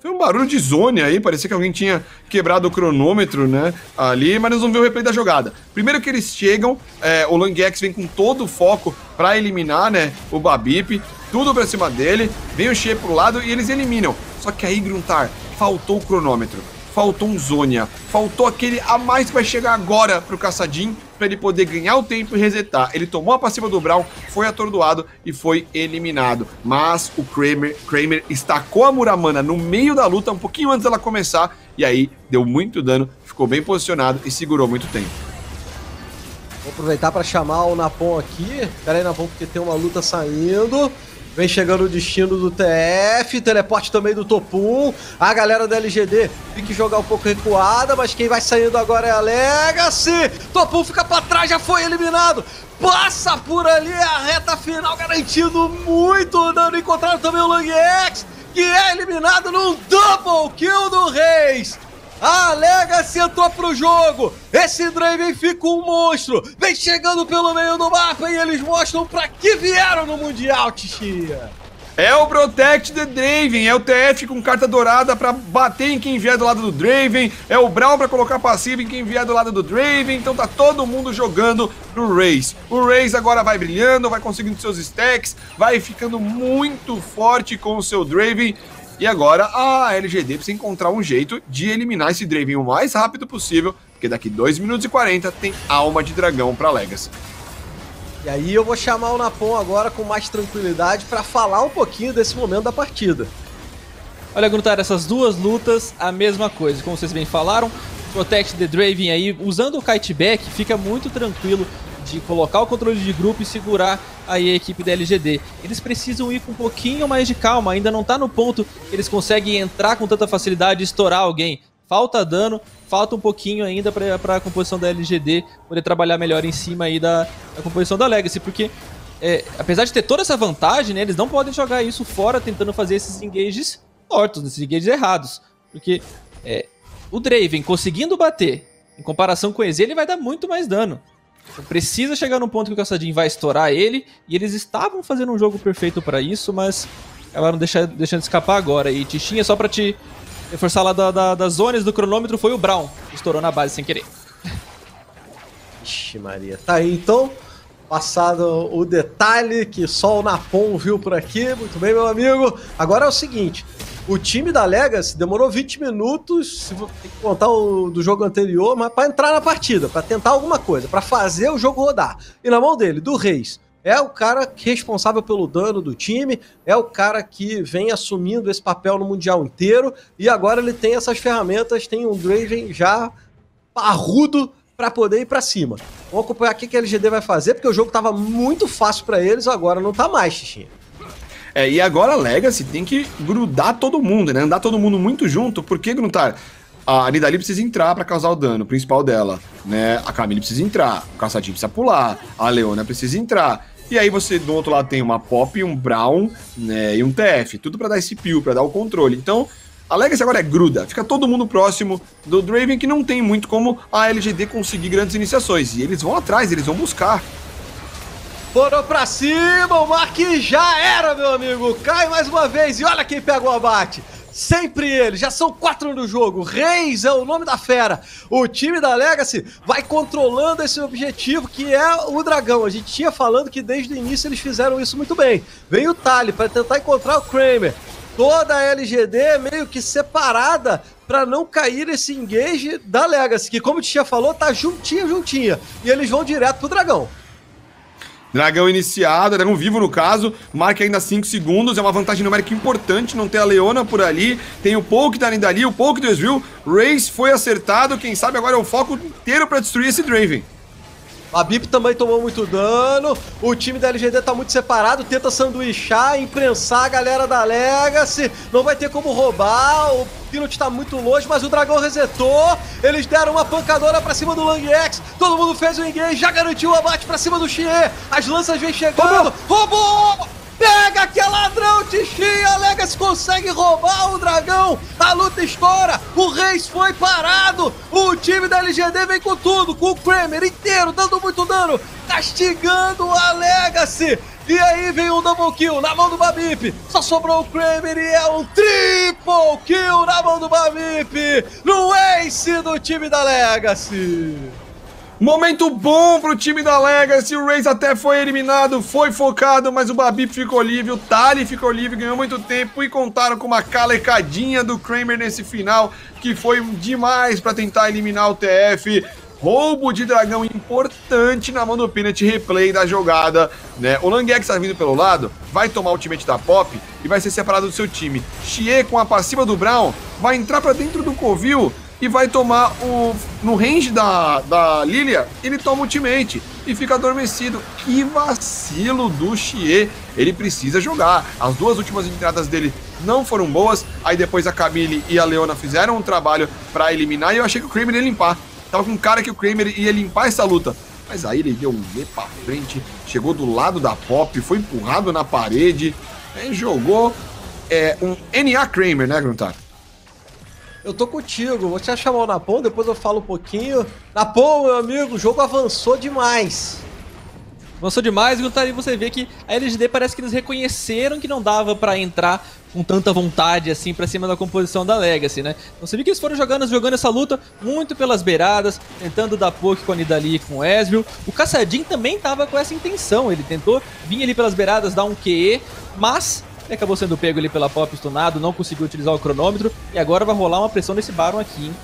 [SPEAKER 2] Foi um barulho de zone aí, parecia que alguém tinha quebrado o cronômetro, né? Ali, mas nós vamos ver o replay da jogada. Primeiro que eles chegam, é, o Langex vem com todo o foco para eliminar, né? O Babip tudo pra cima dele, vem o Shea pro lado e eles eliminam. Só que aí, Gruntar, faltou o cronômetro, faltou um Zônia, faltou aquele a mais que vai chegar agora pro Caçadinho para ele poder ganhar o tempo e resetar. Ele tomou a passiva do Brown, foi atordoado e foi eliminado. Mas o Kramer, Kramer estacou a Muramana no meio da luta, um pouquinho antes dela começar, e aí deu muito dano, ficou bem posicionado e segurou muito tempo.
[SPEAKER 1] Vou aproveitar para chamar o Napon aqui. Pera aí, Napon, porque tem uma luta saindo. Vem chegando o destino do TF, teleporte também do Topum. A galera da LGD tem que jogar um pouco recuada, mas quem vai saindo agora é a Legacy. Topum fica pra trás, já foi eliminado. Passa por ali a reta final, garantindo muito dano. Encontraram também o Lang X, que é eliminado num double kill do Reis. A Legacy entrou pro jogo. Esse Draven fica um monstro. Vem chegando pelo meio do mapa e eles mostram pra que vieram no Mundial, Tixia.
[SPEAKER 2] É o Protect the Draven, é o TF com carta dourada para bater em quem vier do lado do Draven, é o Brown para colocar passivo em quem vier do lado do Draven, então tá todo mundo jogando pro Raze. O Raze agora vai brilhando, vai conseguindo seus stacks, vai ficando muito forte com o seu Draven e agora a LGD precisa encontrar um jeito de eliminar esse Draven o mais rápido possível, porque daqui 2 minutos e 40 tem alma de dragão para Legacy.
[SPEAKER 1] E aí eu vou chamar o Napon agora com mais tranquilidade para falar um pouquinho desse momento da partida.
[SPEAKER 3] Olha, Gruntar, essas duas lutas, a mesma coisa. Como vocês bem falaram, Protect the Draven aí, usando o kite back, fica muito tranquilo de colocar o controle de grupo e segurar aí a equipe da LGD. Eles precisam ir com um pouquinho mais de calma, ainda não tá no ponto que eles conseguem entrar com tanta facilidade e estourar alguém. Falta dano, falta um pouquinho ainda para a composição da LGD poder trabalhar melhor em cima aí da, da composição da Legacy, porque é, apesar de ter toda essa vantagem, né, eles não podem jogar isso fora tentando fazer esses engages tortos, esses engages errados, porque é, o Draven conseguindo bater em comparação com o EZ, ele vai dar muito mais dano. Então, precisa chegar num ponto que o Caçadinho vai estourar ele, e eles estavam fazendo um jogo perfeito para isso, mas acabaram deixando, deixando escapar agora. E Tichinha, só pra te reforçar lá da, da, das zonas do cronômetro, foi o Brown, que estourou na base sem querer.
[SPEAKER 1] Ixi, Maria. Tá aí, então. Passado o detalhe que só o Napon viu por aqui. Muito bem, meu amigo. Agora é o seguinte: o time da Legacy demorou 20 minutos, se tem que contar o do jogo anterior, mas para entrar na partida, para tentar alguma coisa, para fazer o jogo rodar. E na mão dele, do Reis, é o cara responsável pelo dano do time, é o cara que vem assumindo esse papel no Mundial inteiro, e agora ele tem essas ferramentas, tem um Draven já parrudo para poder ir para cima. Vamos acompanhar o que a LGD vai fazer, porque o jogo tava muito fácil para eles, agora não tá mais, Xixi.
[SPEAKER 2] É, e agora a Legacy tem que grudar todo mundo, né? Andar todo mundo muito junto, porque, Gruntar, a Nidali precisa entrar para causar o dano principal dela, né? A Camille precisa entrar, o Caçadinho precisa pular, a Leona precisa entrar. E aí você do outro lado tem uma Pop, um Brown, né, e um TF, tudo para dar esse peel, para dar o controle. Então, a Legacy agora é gruda, fica todo mundo próximo do Draven, que não tem muito como a LGD conseguir grandes iniciações. E eles vão atrás, eles vão buscar.
[SPEAKER 1] Foram pra cima, o Mark já era, meu amigo. Cai mais uma vez e olha quem pega o abate. Sempre ele, já são quatro no jogo. Reis é o nome da fera. O time da Legacy vai controlando esse objetivo que é o dragão. A gente tinha falando que desde o início eles fizeram isso muito bem. Vem o Tali para tentar encontrar o Kramer. Toda a LGD meio que separada para não cair esse engage da Legacy, que como o Tia falou, tá juntinha, juntinha. E eles vão direto pro dragão.
[SPEAKER 2] Dragão iniciado, dragão vivo no caso, marca ainda 5 segundos, é uma vantagem numérica importante não ter a Leona por ali, tem o Poke da dali, o Poke Ezreal, Race foi acertado, quem sabe agora é o foco inteiro para destruir esse Draven.
[SPEAKER 1] A BIP também tomou muito dano. O time da LGD tá muito separado, tenta sanduichar, imprensar a galera da Legacy. Não vai ter como roubar. O Pinot tá muito longe, mas o dragão resetou. Eles deram uma pancadora pra cima do Lang X. Todo mundo fez o engage, já garantiu o abate pra cima do Xie. As lanças vêm chegando. Roubou! Pega que é ladrão! A Legacy consegue roubar o dragão! A luta estoura! O Reis foi parado! O time da LGD vem com tudo, com o Kramer inteiro, dando muito dano, castigando a Legacy! E aí vem um double kill na mão do Babip. Só sobrou o Kramer e é um triple kill na mão do Babip. No ace do time da Legacy.
[SPEAKER 2] Momento bom pro time da Legacy, o Reis até foi eliminado, foi focado, mas o Babip ficou livre, o Tali ficou livre, ganhou muito tempo e contaram com uma calecadinha do Kramer nesse final, que foi demais para tentar eliminar o TF. Roubo de dragão importante na mão do Peanut, replay da jogada, né? O Langex tá vindo pelo lado, vai tomar o ultimate da Pop e vai ser separado do seu time. Xie com a passiva do Brown vai entrar para dentro do Covil e vai tomar o. No range da, da Lilia, ele toma ultimate e fica adormecido. Que vacilo do Xie. Ele precisa jogar. As duas últimas entradas dele não foram boas. Aí depois a Camille e a Leona fizeram um trabalho para eliminar. E eu achei que o Kramer ia limpar. Tava com cara que o Kramer ia limpar essa luta. Mas aí ele deu um V pra frente, chegou do lado da Pop, foi empurrado na parede, jogou é, um NA Kramer, né, Gruntar?
[SPEAKER 1] Eu tô contigo, vou te chamar o Napon, depois eu falo um pouquinho. Napon, meu amigo, o jogo avançou demais.
[SPEAKER 3] Avançou demais e você vê que a LGD parece que eles reconheceram que não dava para entrar com tanta vontade assim para cima da composição da Legacy, né? Então você viu que eles foram jogando, jogando essa luta muito pelas beiradas, tentando dar poke com a Nidali e com o Ezreal. O Caçadinho também tava com essa intenção, ele tentou vir ali pelas beiradas, dar um QE, mas acabou sendo pego ali pela pop stunado, não conseguiu utilizar o cronômetro. E agora vai rolar uma pressão nesse Baron aqui, hein?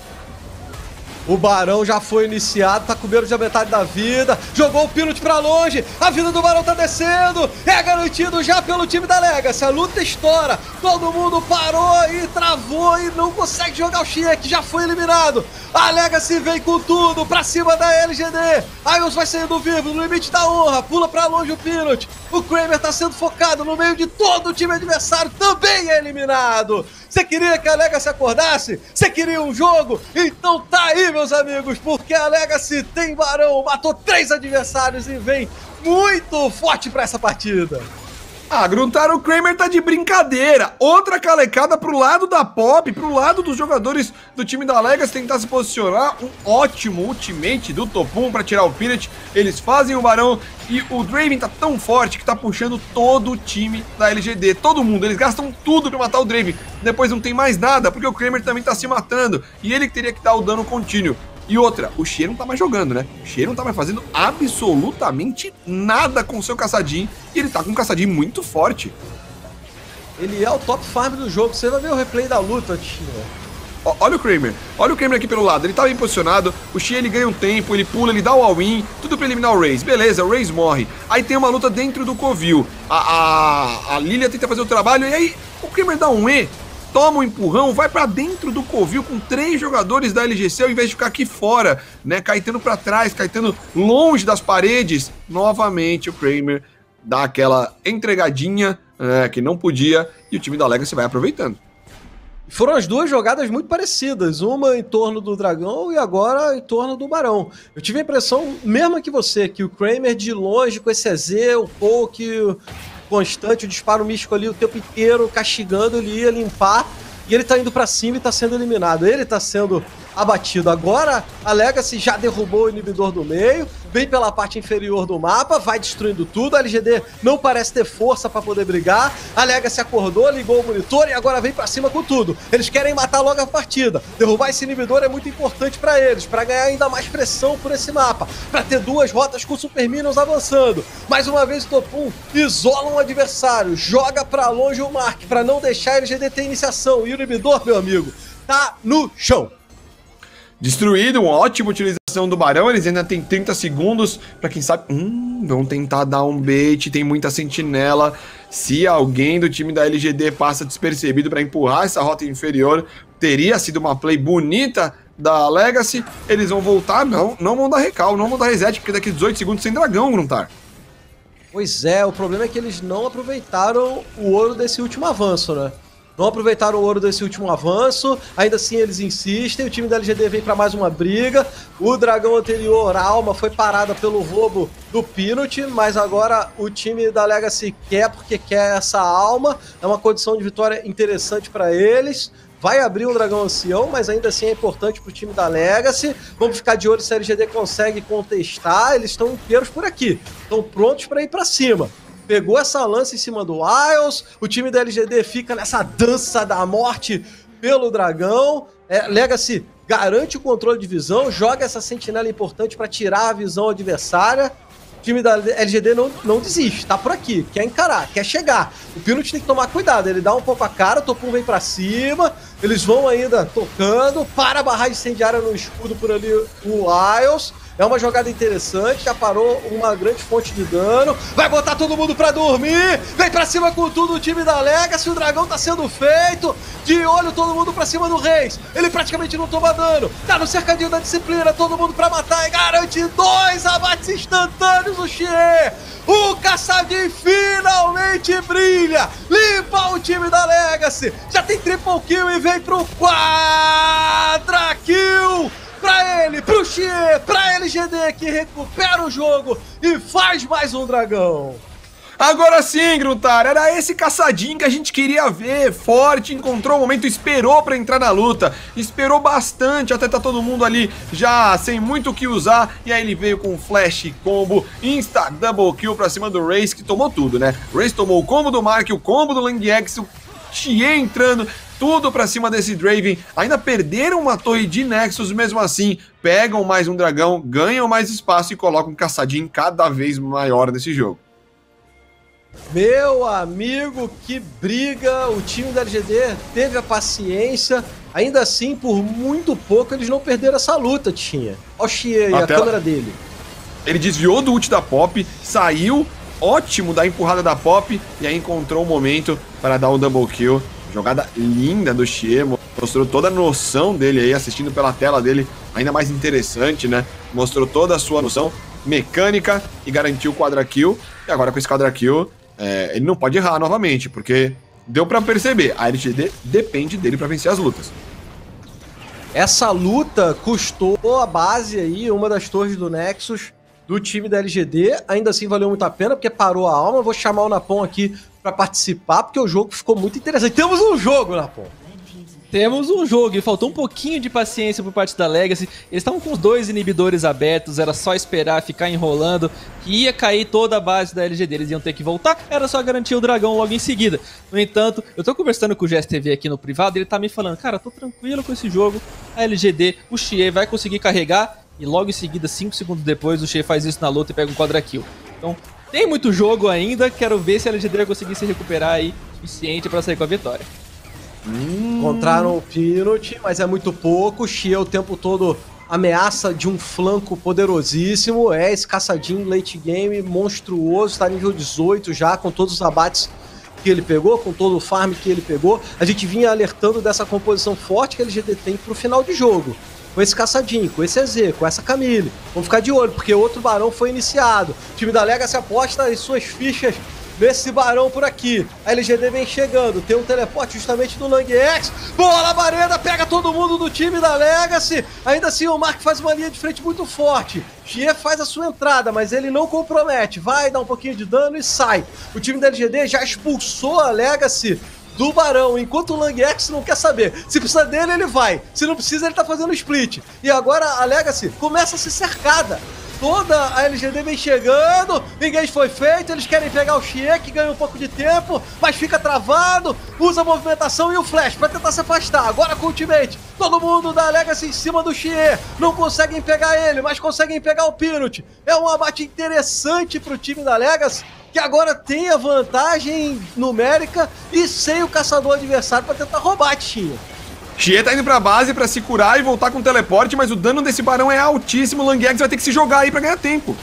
[SPEAKER 1] O Barão já foi iniciado, tá com medo de metade da vida. Jogou o pênalti pra longe. A vida do Barão tá descendo. É garantido já pelo time da Legacy. A luta estoura. Todo mundo parou e travou e não consegue jogar o Chique. Já foi eliminado. A Legacy vem com tudo pra cima da LGD. Ions vai saindo vivo no limite da honra. Pula pra longe o pênalti. O Kramer tá sendo focado no meio de todo o time adversário. Também é eliminado. Você queria que a Legacy acordasse? Você queria um jogo? Então tá aí, meus amigos, porque a Legacy tem Barão, matou três adversários e vem muito forte para essa partida.
[SPEAKER 2] Ah, Gruntar, o Kramer tá de brincadeira. Outra calecada pro lado da Pop, pro lado dos jogadores do time da Legacy tentar se posicionar. Um ótimo ultimate do Topum pra tirar o Pirat. Eles fazem o Barão e o Draven tá tão forte que tá puxando todo o time da LGD. Todo mundo, eles gastam tudo pra matar o Draven. Depois não tem mais nada, porque o Kramer também tá se matando. E ele teria que dar o dano contínuo. E outra, o Xie não tá mais jogando, né? O Xie não tá mais fazendo absolutamente nada com o seu caçadinho. E ele tá com um caçadinho muito forte.
[SPEAKER 1] Ele é o top farm do jogo. Você vai ver o replay da luta, Tia.
[SPEAKER 2] olha o Kramer. Olha o Kramer aqui pelo lado. Ele tá bem posicionado. O Xie ele ganha um tempo, ele pula, ele dá o all-in. Tudo pra eliminar o Raze. Beleza, o Raze morre. Aí tem uma luta dentro do Covil. A, a, a Lilia tenta fazer o trabalho. E aí o Kramer dá um E toma um empurrão, vai para dentro do Covil com três jogadores da LGC ao invés de ficar aqui fora, né? Caetano para trás, Caetano longe das paredes. Novamente o Kramer dá aquela entregadinha é, que não podia e o time da Legacy vai aproveitando.
[SPEAKER 1] Foram as duas jogadas muito parecidas, uma em torno do Dragão e agora em torno do Barão. Eu tive a impressão, mesmo que você, que o Kramer de longe com esse EZ, o poke, constante, o disparo místico ali o tempo inteiro, castigando, ele ia limpar, e ele tá indo para cima e tá sendo eliminado. Ele tá sendo abatido. Agora a Legacy já derrubou o inibidor do meio, vem pela parte inferior do mapa, vai destruindo tudo. A LGD não parece ter força para poder brigar. A Legacy acordou, ligou o monitor e agora vem para cima com tudo. Eles querem matar logo a partida. Derrubar esse inibidor é muito importante para eles, para ganhar ainda mais pressão por esse mapa, para ter duas rotas com Super Minions avançando. Mais uma vez o Topum isola um adversário, joga para longe o Mark para não deixar a LGD ter iniciação. E o inibidor, meu amigo, tá no chão
[SPEAKER 2] destruído, uma ótima utilização do Barão, eles ainda tem 30 segundos para quem sabe, hum, vão tentar dar um bait, tem muita sentinela. Se alguém do time da LGD passa despercebido para empurrar essa rota inferior, teria sido uma play bonita da Legacy, eles vão voltar, não, não vão dar recal, não vão dar reset, porque daqui 18 segundos sem dragão, Gruntar.
[SPEAKER 1] Pois é, o problema é que eles não aproveitaram o ouro desse último avanço, né? Não aproveitaram o ouro desse último avanço. Ainda assim, eles insistem. O time da LGD vem para mais uma briga. O dragão anterior, a alma, foi parada pelo roubo do Pinot, mas agora o time da Legacy quer porque quer essa alma. É uma condição de vitória interessante para eles. Vai abrir um dragão ancião, mas ainda assim é importante para o time da Legacy. Vamos ficar de olho se a LGD consegue contestar. Eles estão inteiros por aqui, estão prontos para ir para cima pegou essa lança em cima do Isles, o time da LGD fica nessa dança da morte pelo dragão. É, Legacy garante o controle de visão, joga essa sentinela importante para tirar a visão adversária. O time da LGD não, não desiste, tá por aqui, quer encarar, quer chegar. O Pinot tem que tomar cuidado, ele dá um pouco a cara, o Topum vem para cima, eles vão ainda tocando, para a barragem incendiária no escudo por ali o Isles. É uma jogada interessante, já parou uma grande fonte de dano. Vai botar todo mundo pra dormir. Vem pra cima com tudo o time da Legacy. O dragão tá sendo feito. De olho todo mundo pra cima do Reis. Ele praticamente não toma dano. Tá no cercadinho da disciplina. Todo mundo pra matar e garante dois abates instantâneos do Xie. O Caçadinho finalmente brilha! Limpa o time da Legacy! Já tem triple kill e vem pro quadra kill! Pra ele, pro Xie, pra LGD que recupera o jogo e faz mais um dragão.
[SPEAKER 2] Agora sim, Gruntar, era esse caçadinho que a gente queria ver. Forte, encontrou o momento, esperou para entrar na luta. Esperou bastante até tá todo mundo ali já sem muito o que usar. E aí ele veio com flash combo, insta double kill pra cima do Race, que tomou tudo, né? Race tomou o combo do Mark, o combo do Lang X, o Xie entrando, tudo pra cima desse Draven. Ainda perderam uma torre de Nexus, mesmo assim, pegam mais um dragão, ganham mais espaço e colocam um caçadinho cada vez maior nesse jogo.
[SPEAKER 1] Meu amigo, que briga! O time da LGD teve a paciência. Ainda assim, por muito pouco, eles não perderam essa luta, tinha. Olha o Xie a, a câmera dele.
[SPEAKER 2] Ele desviou do ult da Pop, saiu ótimo da empurrada da Pop e aí encontrou o momento para dar um double kill Jogada linda do Xie, mostrou toda a noção dele aí, assistindo pela tela dele, ainda mais interessante, né? Mostrou toda a sua noção mecânica e garantiu o quadra kill. E agora com esse quadra kill, é, ele não pode errar novamente, porque deu para perceber, a LGD depende dele para vencer as lutas.
[SPEAKER 1] Essa luta custou a base aí, uma das torres do Nexus do time da LGD. Ainda assim valeu muito a pena, porque parou a alma. Vou chamar o Napon aqui para participar, porque o jogo ficou muito interessante. Temos um jogo, Napon.
[SPEAKER 3] Temos um jogo e faltou um pouquinho de paciência por parte da Legacy. Eles estavam com os dois inibidores abertos, era só esperar, ficar enrolando, que ia cair toda a base da LGD. Eles iam ter que voltar, era só garantir o dragão logo em seguida. No entanto, eu tô conversando com o GSTV aqui no privado e ele tá me falando: Cara, tô tranquilo com esse jogo. A LGD, o Xie vai conseguir carregar e logo em seguida, 5 segundos depois, o Xie faz isso na luta e pega um quadra kill. Então, tem muito jogo ainda, quero ver se a LGD vai conseguir se recuperar aí suficiente para sair com a vitória.
[SPEAKER 1] Hum, Encontraram o Pinot, mas é muito pouco. O Xie o tempo todo ameaça de um flanco poderosíssimo. É esse caçadinho late game monstruoso, está nível 18 já, com todos os abates que ele pegou, com todo o farm que ele pegou. A gente vinha alertando dessa composição forte que a LGD tem pro final de jogo. Com esse caçadinho, com esse EZ, com essa Camille. Vamos ficar de olho, porque outro barão foi iniciado. O time da Lega se aposta as suas fichas nesse barão por aqui. A LGD vem chegando, tem um teleporte justamente do Lang X. Boa labareda, pega todo mundo do time da Legacy. Ainda assim, o Mark faz uma linha de frente muito forte. Xie faz a sua entrada, mas ele não compromete. Vai dar um pouquinho de dano e sai. O time da LGD já expulsou a Legacy do Barão, enquanto o Lang X não quer saber. Se precisa dele, ele vai. Se não precisa, ele tá fazendo split. E agora a Legacy começa a ser cercada toda a LGD vem chegando, ninguém foi feito, eles querem pegar o Xie, que ganha um pouco de tempo, mas fica travado, usa a movimentação e o Flash para tentar se afastar. Agora com o ultimate, todo mundo da Legacy em cima do Xie, não conseguem pegar ele, mas conseguem pegar o Pinot. É um abate interessante pro time da Legacy, que agora tem a vantagem numérica e sem o caçador adversário para tentar roubar a Tia.
[SPEAKER 2] Xie tá indo pra base pra se curar e voltar com teleporte, mas o dano desse barão é altíssimo. O Langiex vai ter que se jogar aí pra ganhar tempo.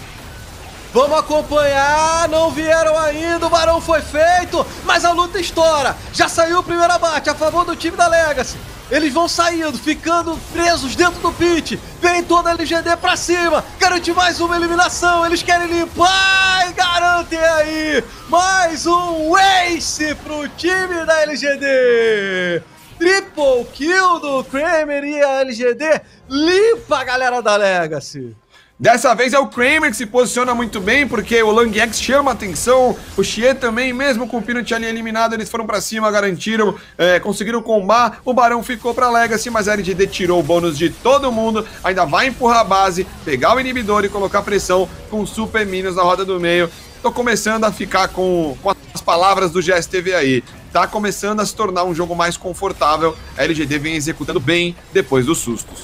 [SPEAKER 1] Vamos acompanhar, não vieram ainda, o barão foi feito, mas a luta estoura. Já saiu o primeiro abate a favor do time da Legacy. Eles vão saindo, ficando presos dentro do pit. Vem toda a LGD pra cima. Garante mais uma eliminação. Eles querem limpar e garantem aí mais um ace pro time da LGD. Triple kill do Kramer e a LGD limpa a galera da Legacy.
[SPEAKER 2] Dessa vez é o Kramer que se posiciona muito bem, porque o Lang X chama atenção, o Xie também, mesmo com o Pinot ali eliminado, eles foram para cima, garantiram, é, conseguiram combar, o Barão ficou pra Legacy, mas a LGD tirou o bônus de todo mundo, ainda vai empurrar a base, pegar o inibidor e colocar pressão com Super Minions na roda do meio. Tô começando a ficar com, com as palavras do GSTV aí tá começando a se tornar um jogo mais confortável. A LGD vem executando bem depois dos sustos.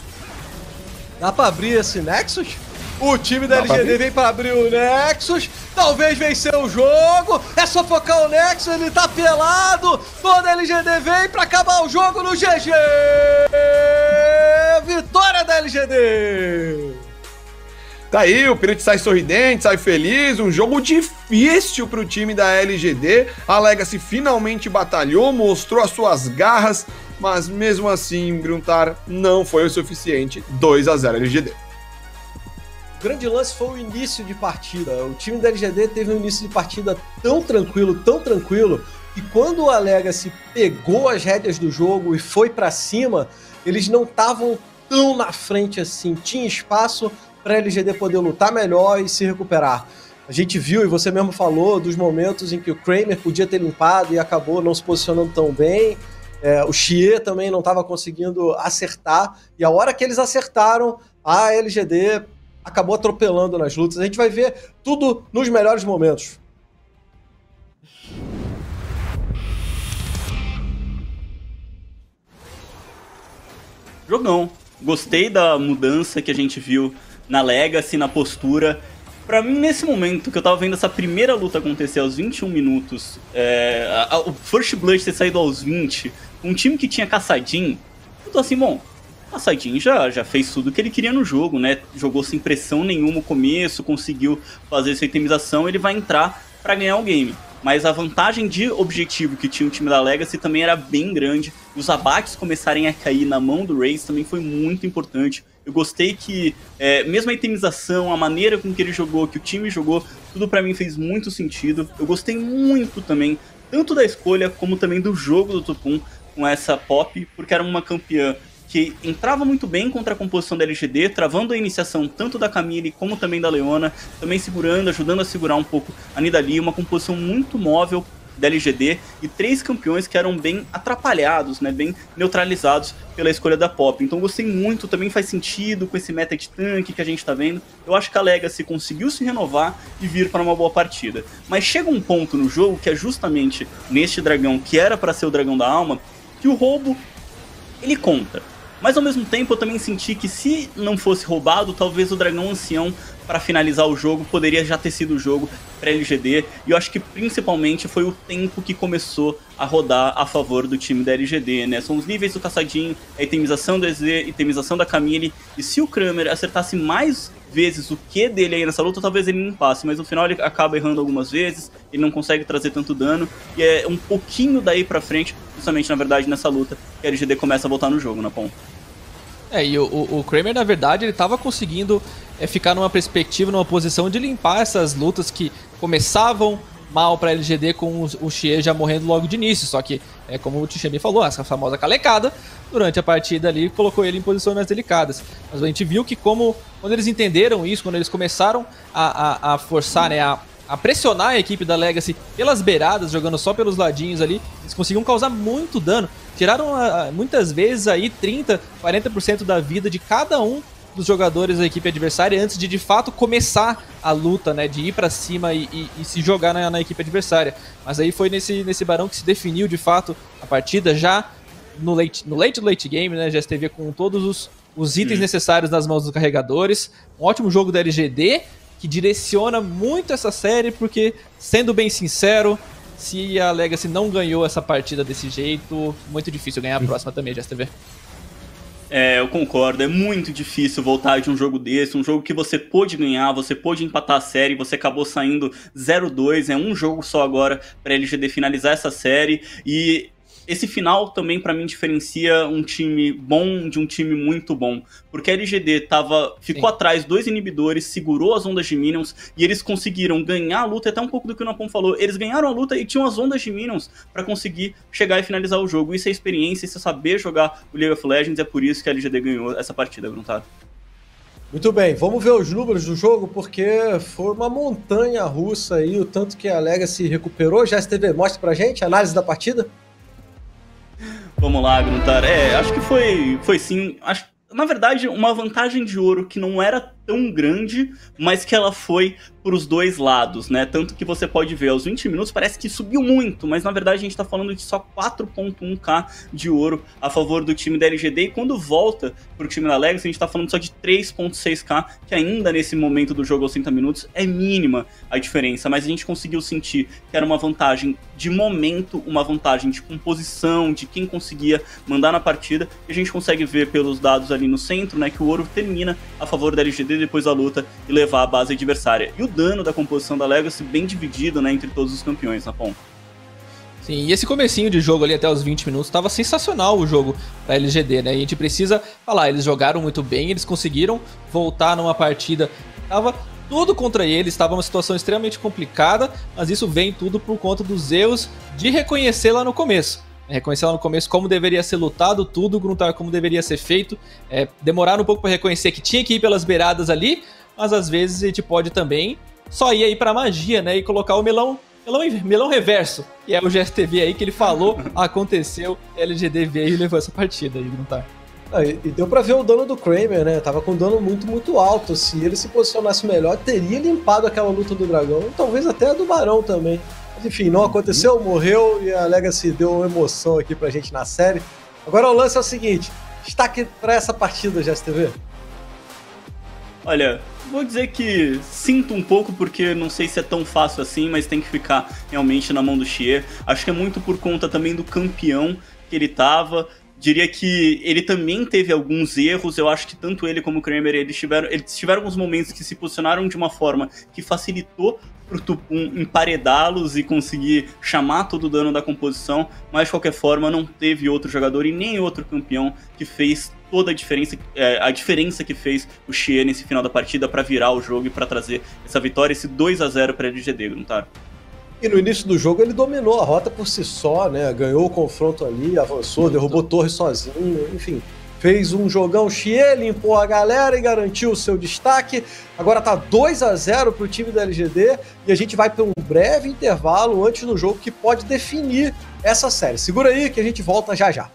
[SPEAKER 1] Dá pra abrir esse Nexus? O time da LGD vem para abrir o Nexus, talvez vencer o jogo. É só focar o Nexus, ele tá pelado. Toda a LGD vem para acabar o jogo no GG. Vitória da LGD.
[SPEAKER 2] Tá aí, o Pirate sai sorridente, sai feliz, um jogo difícil para o time da LGD. A Legacy finalmente batalhou, mostrou as suas garras, mas mesmo assim, Gruntar não foi o suficiente. 2 a 0 LGD.
[SPEAKER 1] O grande lance foi o início de partida. O time da LGD teve um início de partida tão tranquilo, tão tranquilo, que quando a Legacy pegou as rédeas do jogo e foi para cima, eles não estavam tão na frente assim, tinha espaço para a LGD poder lutar melhor e se recuperar. A gente viu, e você mesmo falou, dos momentos em que o Kramer podia ter limpado e acabou não se posicionando tão bem. É, o Xie também não estava conseguindo acertar. E a hora que eles acertaram, a LGD acabou atropelando nas lutas. A gente vai ver tudo nos melhores momentos.
[SPEAKER 4] Jogão. Gostei da mudança que a gente viu na Legacy, na postura. Pra mim, nesse momento que eu tava vendo essa primeira luta acontecer aos 21 minutos, é, a, a, o First Blood ter saído aos 20, um time que tinha caçadinho, eu tô assim, bom, Caçadinho já, já fez tudo que ele queria no jogo, né? Jogou sem pressão nenhuma no começo, conseguiu fazer essa itemização, ele vai entrar para ganhar o game mas a vantagem de objetivo que tinha o time da Legacy também era bem grande. Os abates começarem a cair na mão do Raze também foi muito importante. Eu gostei que, é, mesmo a itemização, a maneira com que ele jogou, que o time jogou, tudo para mim fez muito sentido. Eu gostei muito também, tanto da escolha como também do jogo do Tupum com essa pop, porque era uma campeã que entrava muito bem contra a composição da LGD, travando a iniciação tanto da Camille como também da Leona, também segurando, ajudando a segurar um pouco a Nidalee, uma composição muito móvel da LGD e três campeões que eram bem atrapalhados, né, bem neutralizados pela escolha da Pop. Então gostei muito, também faz sentido com esse meta de tanque que a gente tá vendo. Eu acho que a Legacy conseguiu se renovar e vir para uma boa partida. Mas chega um ponto no jogo que é justamente neste dragão, que era para ser o dragão da alma, que o roubo ele conta. Mas ao mesmo tempo eu também senti que se não fosse roubado, talvez o dragão ancião para finalizar o jogo, poderia já ter sido o jogo para LGD, e eu acho que principalmente foi o tempo que começou a rodar a favor do time da LGD, né? São os níveis do caçadinho, a itemização do EZ, itemização da Camille, e se o Kramer acertasse mais vezes o que dele aí nessa luta, talvez ele não passe, mas no final ele acaba errando algumas vezes, ele não consegue trazer tanto dano, e é um pouquinho daí pra frente, justamente na verdade nessa luta, que a LGD começa a voltar no jogo, na ponta.
[SPEAKER 3] É, e o, o, Kramer, na verdade, ele tava conseguindo é, ficar numa perspectiva, numa posição de limpar essas lutas que começavam mal pra LGD com o, o Xie já morrendo logo de início. Só que, é como o Tixemi falou, essa famosa calecada, durante a partida ali, colocou ele em posições mais delicadas. Mas a gente viu que como, quando eles entenderam isso, quando eles começaram a, a, a forçar, né, a, a pressionar a equipe da Legacy pelas beiradas, jogando só pelos ladinhos ali, eles conseguiam causar muito dano. Tiraram muitas vezes aí 30, 40% da vida de cada um dos jogadores da equipe adversária antes de de fato começar a luta, né? De ir para cima e, e, e, se jogar na, na, equipe adversária. Mas aí foi nesse, nesse barão que se definiu de fato a partida já no late, no late late game, né? GSTV com todos os, os itens necessários nas mãos dos carregadores. Um ótimo jogo da LGD que direciona muito essa série, porque, sendo bem sincero, se a Legacy não ganhou essa partida desse jeito, muito difícil ganhar a próxima também, GSTV.
[SPEAKER 4] É, eu concordo. É muito difícil voltar de um jogo desse, um jogo que você pôde ganhar, você pôde empatar a série, você acabou saindo 0-2, é um jogo só agora para LGD finalizar essa série e esse final também para mim diferencia um time bom de um time muito bom, porque a LGD tava, ficou Sim. atrás dois inibidores, segurou as ondas de minions e eles conseguiram ganhar a luta, até um pouco do que o Napom falou, eles ganharam a luta e tinham as ondas de minions para conseguir chegar e finalizar o jogo. Isso é experiência, isso é saber jogar o League of Legends, é por isso que a LGD ganhou essa partida, Gruntado.
[SPEAKER 1] Muito bem, vamos ver os números do jogo, porque foi uma montanha russa aí, o tanto que a Legacy recuperou. Já STV, mostra pra gente a análise da partida.
[SPEAKER 4] Vamos lá, Gruntar. É, acho que foi, foi sim. Acho, na verdade, uma vantagem de ouro que não era tão grande, mas que ela foi para os dois lados, né? Tanto que você pode ver, aos 20 minutos parece que subiu muito, mas na verdade a gente está falando de só 4.1k de ouro a favor do time da LGD, e quando volta para o time da Legacy, a gente está falando só de 3.6k, que ainda nesse momento do jogo aos 30 minutos é mínima a diferença, mas a gente conseguiu sentir que era uma vantagem de momento, uma vantagem de composição, de quem conseguia mandar na partida, e a gente consegue ver pelos dados ali no centro, né, que o ouro termina a favor da LGD depois da luta e levar a base adversária. E o dano da composição da Legacy bem dividido, né, entre todos os campeões, na ponta.
[SPEAKER 3] Sim, e esse comecinho de jogo ali até os 20 minutos estava sensacional o jogo da LGD, né? E a gente precisa falar, eles jogaram muito bem, eles conseguiram voltar numa partida tava tudo contra eles, estava uma situação extremamente complicada, mas isso vem tudo por conta dos erros de reconhecer lá no começo. Reconhecer lá no começo como deveria ser lutado, tudo, gruntar como deveria ser feito. É, demoraram um pouco para reconhecer que tinha que ir pelas beiradas ali, mas às vezes a gente pode também só ir aí pra magia, né? E colocar o melão, melão, melão reverso, que é o GSTV aí que ele falou, aconteceu, LGD veio e levou essa partida aí, Gruntar.
[SPEAKER 1] Ah, e, e deu pra ver o dano do Kramer, né? Tava com dano muito, muito alto. Se ele se posicionasse melhor, teria limpado aquela luta do dragão, e talvez até a do barão também. Mas enfim, não aconteceu, morreu e a Legacy deu emoção aqui pra gente na série. Agora o lance é o seguinte: destaque pra essa partida, GSTV.
[SPEAKER 4] Olha, vou dizer que sinto um pouco porque não sei se é tão fácil assim, mas tem que ficar realmente na mão do Xier. Acho que é muito por conta também do campeão que ele tava. Diria que ele também teve alguns erros. Eu acho que tanto ele como o Kramer eles tiveram, eles tiveram alguns momentos que se posicionaram de uma forma que facilitou pro Tupum emparedá-los e conseguir chamar todo o dano da composição, mas de qualquer forma não teve outro jogador e nem outro campeão que fez toda a diferença, é, a diferença que fez o Xie nesse final da partida para virar o jogo e para trazer essa vitória, esse 2 a 0 para a LGD, Gruntar.
[SPEAKER 1] E no início do jogo ele dominou a rota por si só, né? Ganhou o confronto ali, avançou, derrubou torre sozinho, enfim fez um jogão Xie, limpou a galera e garantiu o seu destaque. Agora tá 2 a 0 pro time da LGD e a gente vai para um breve intervalo antes do jogo que pode definir essa série. Segura aí que a gente volta já já.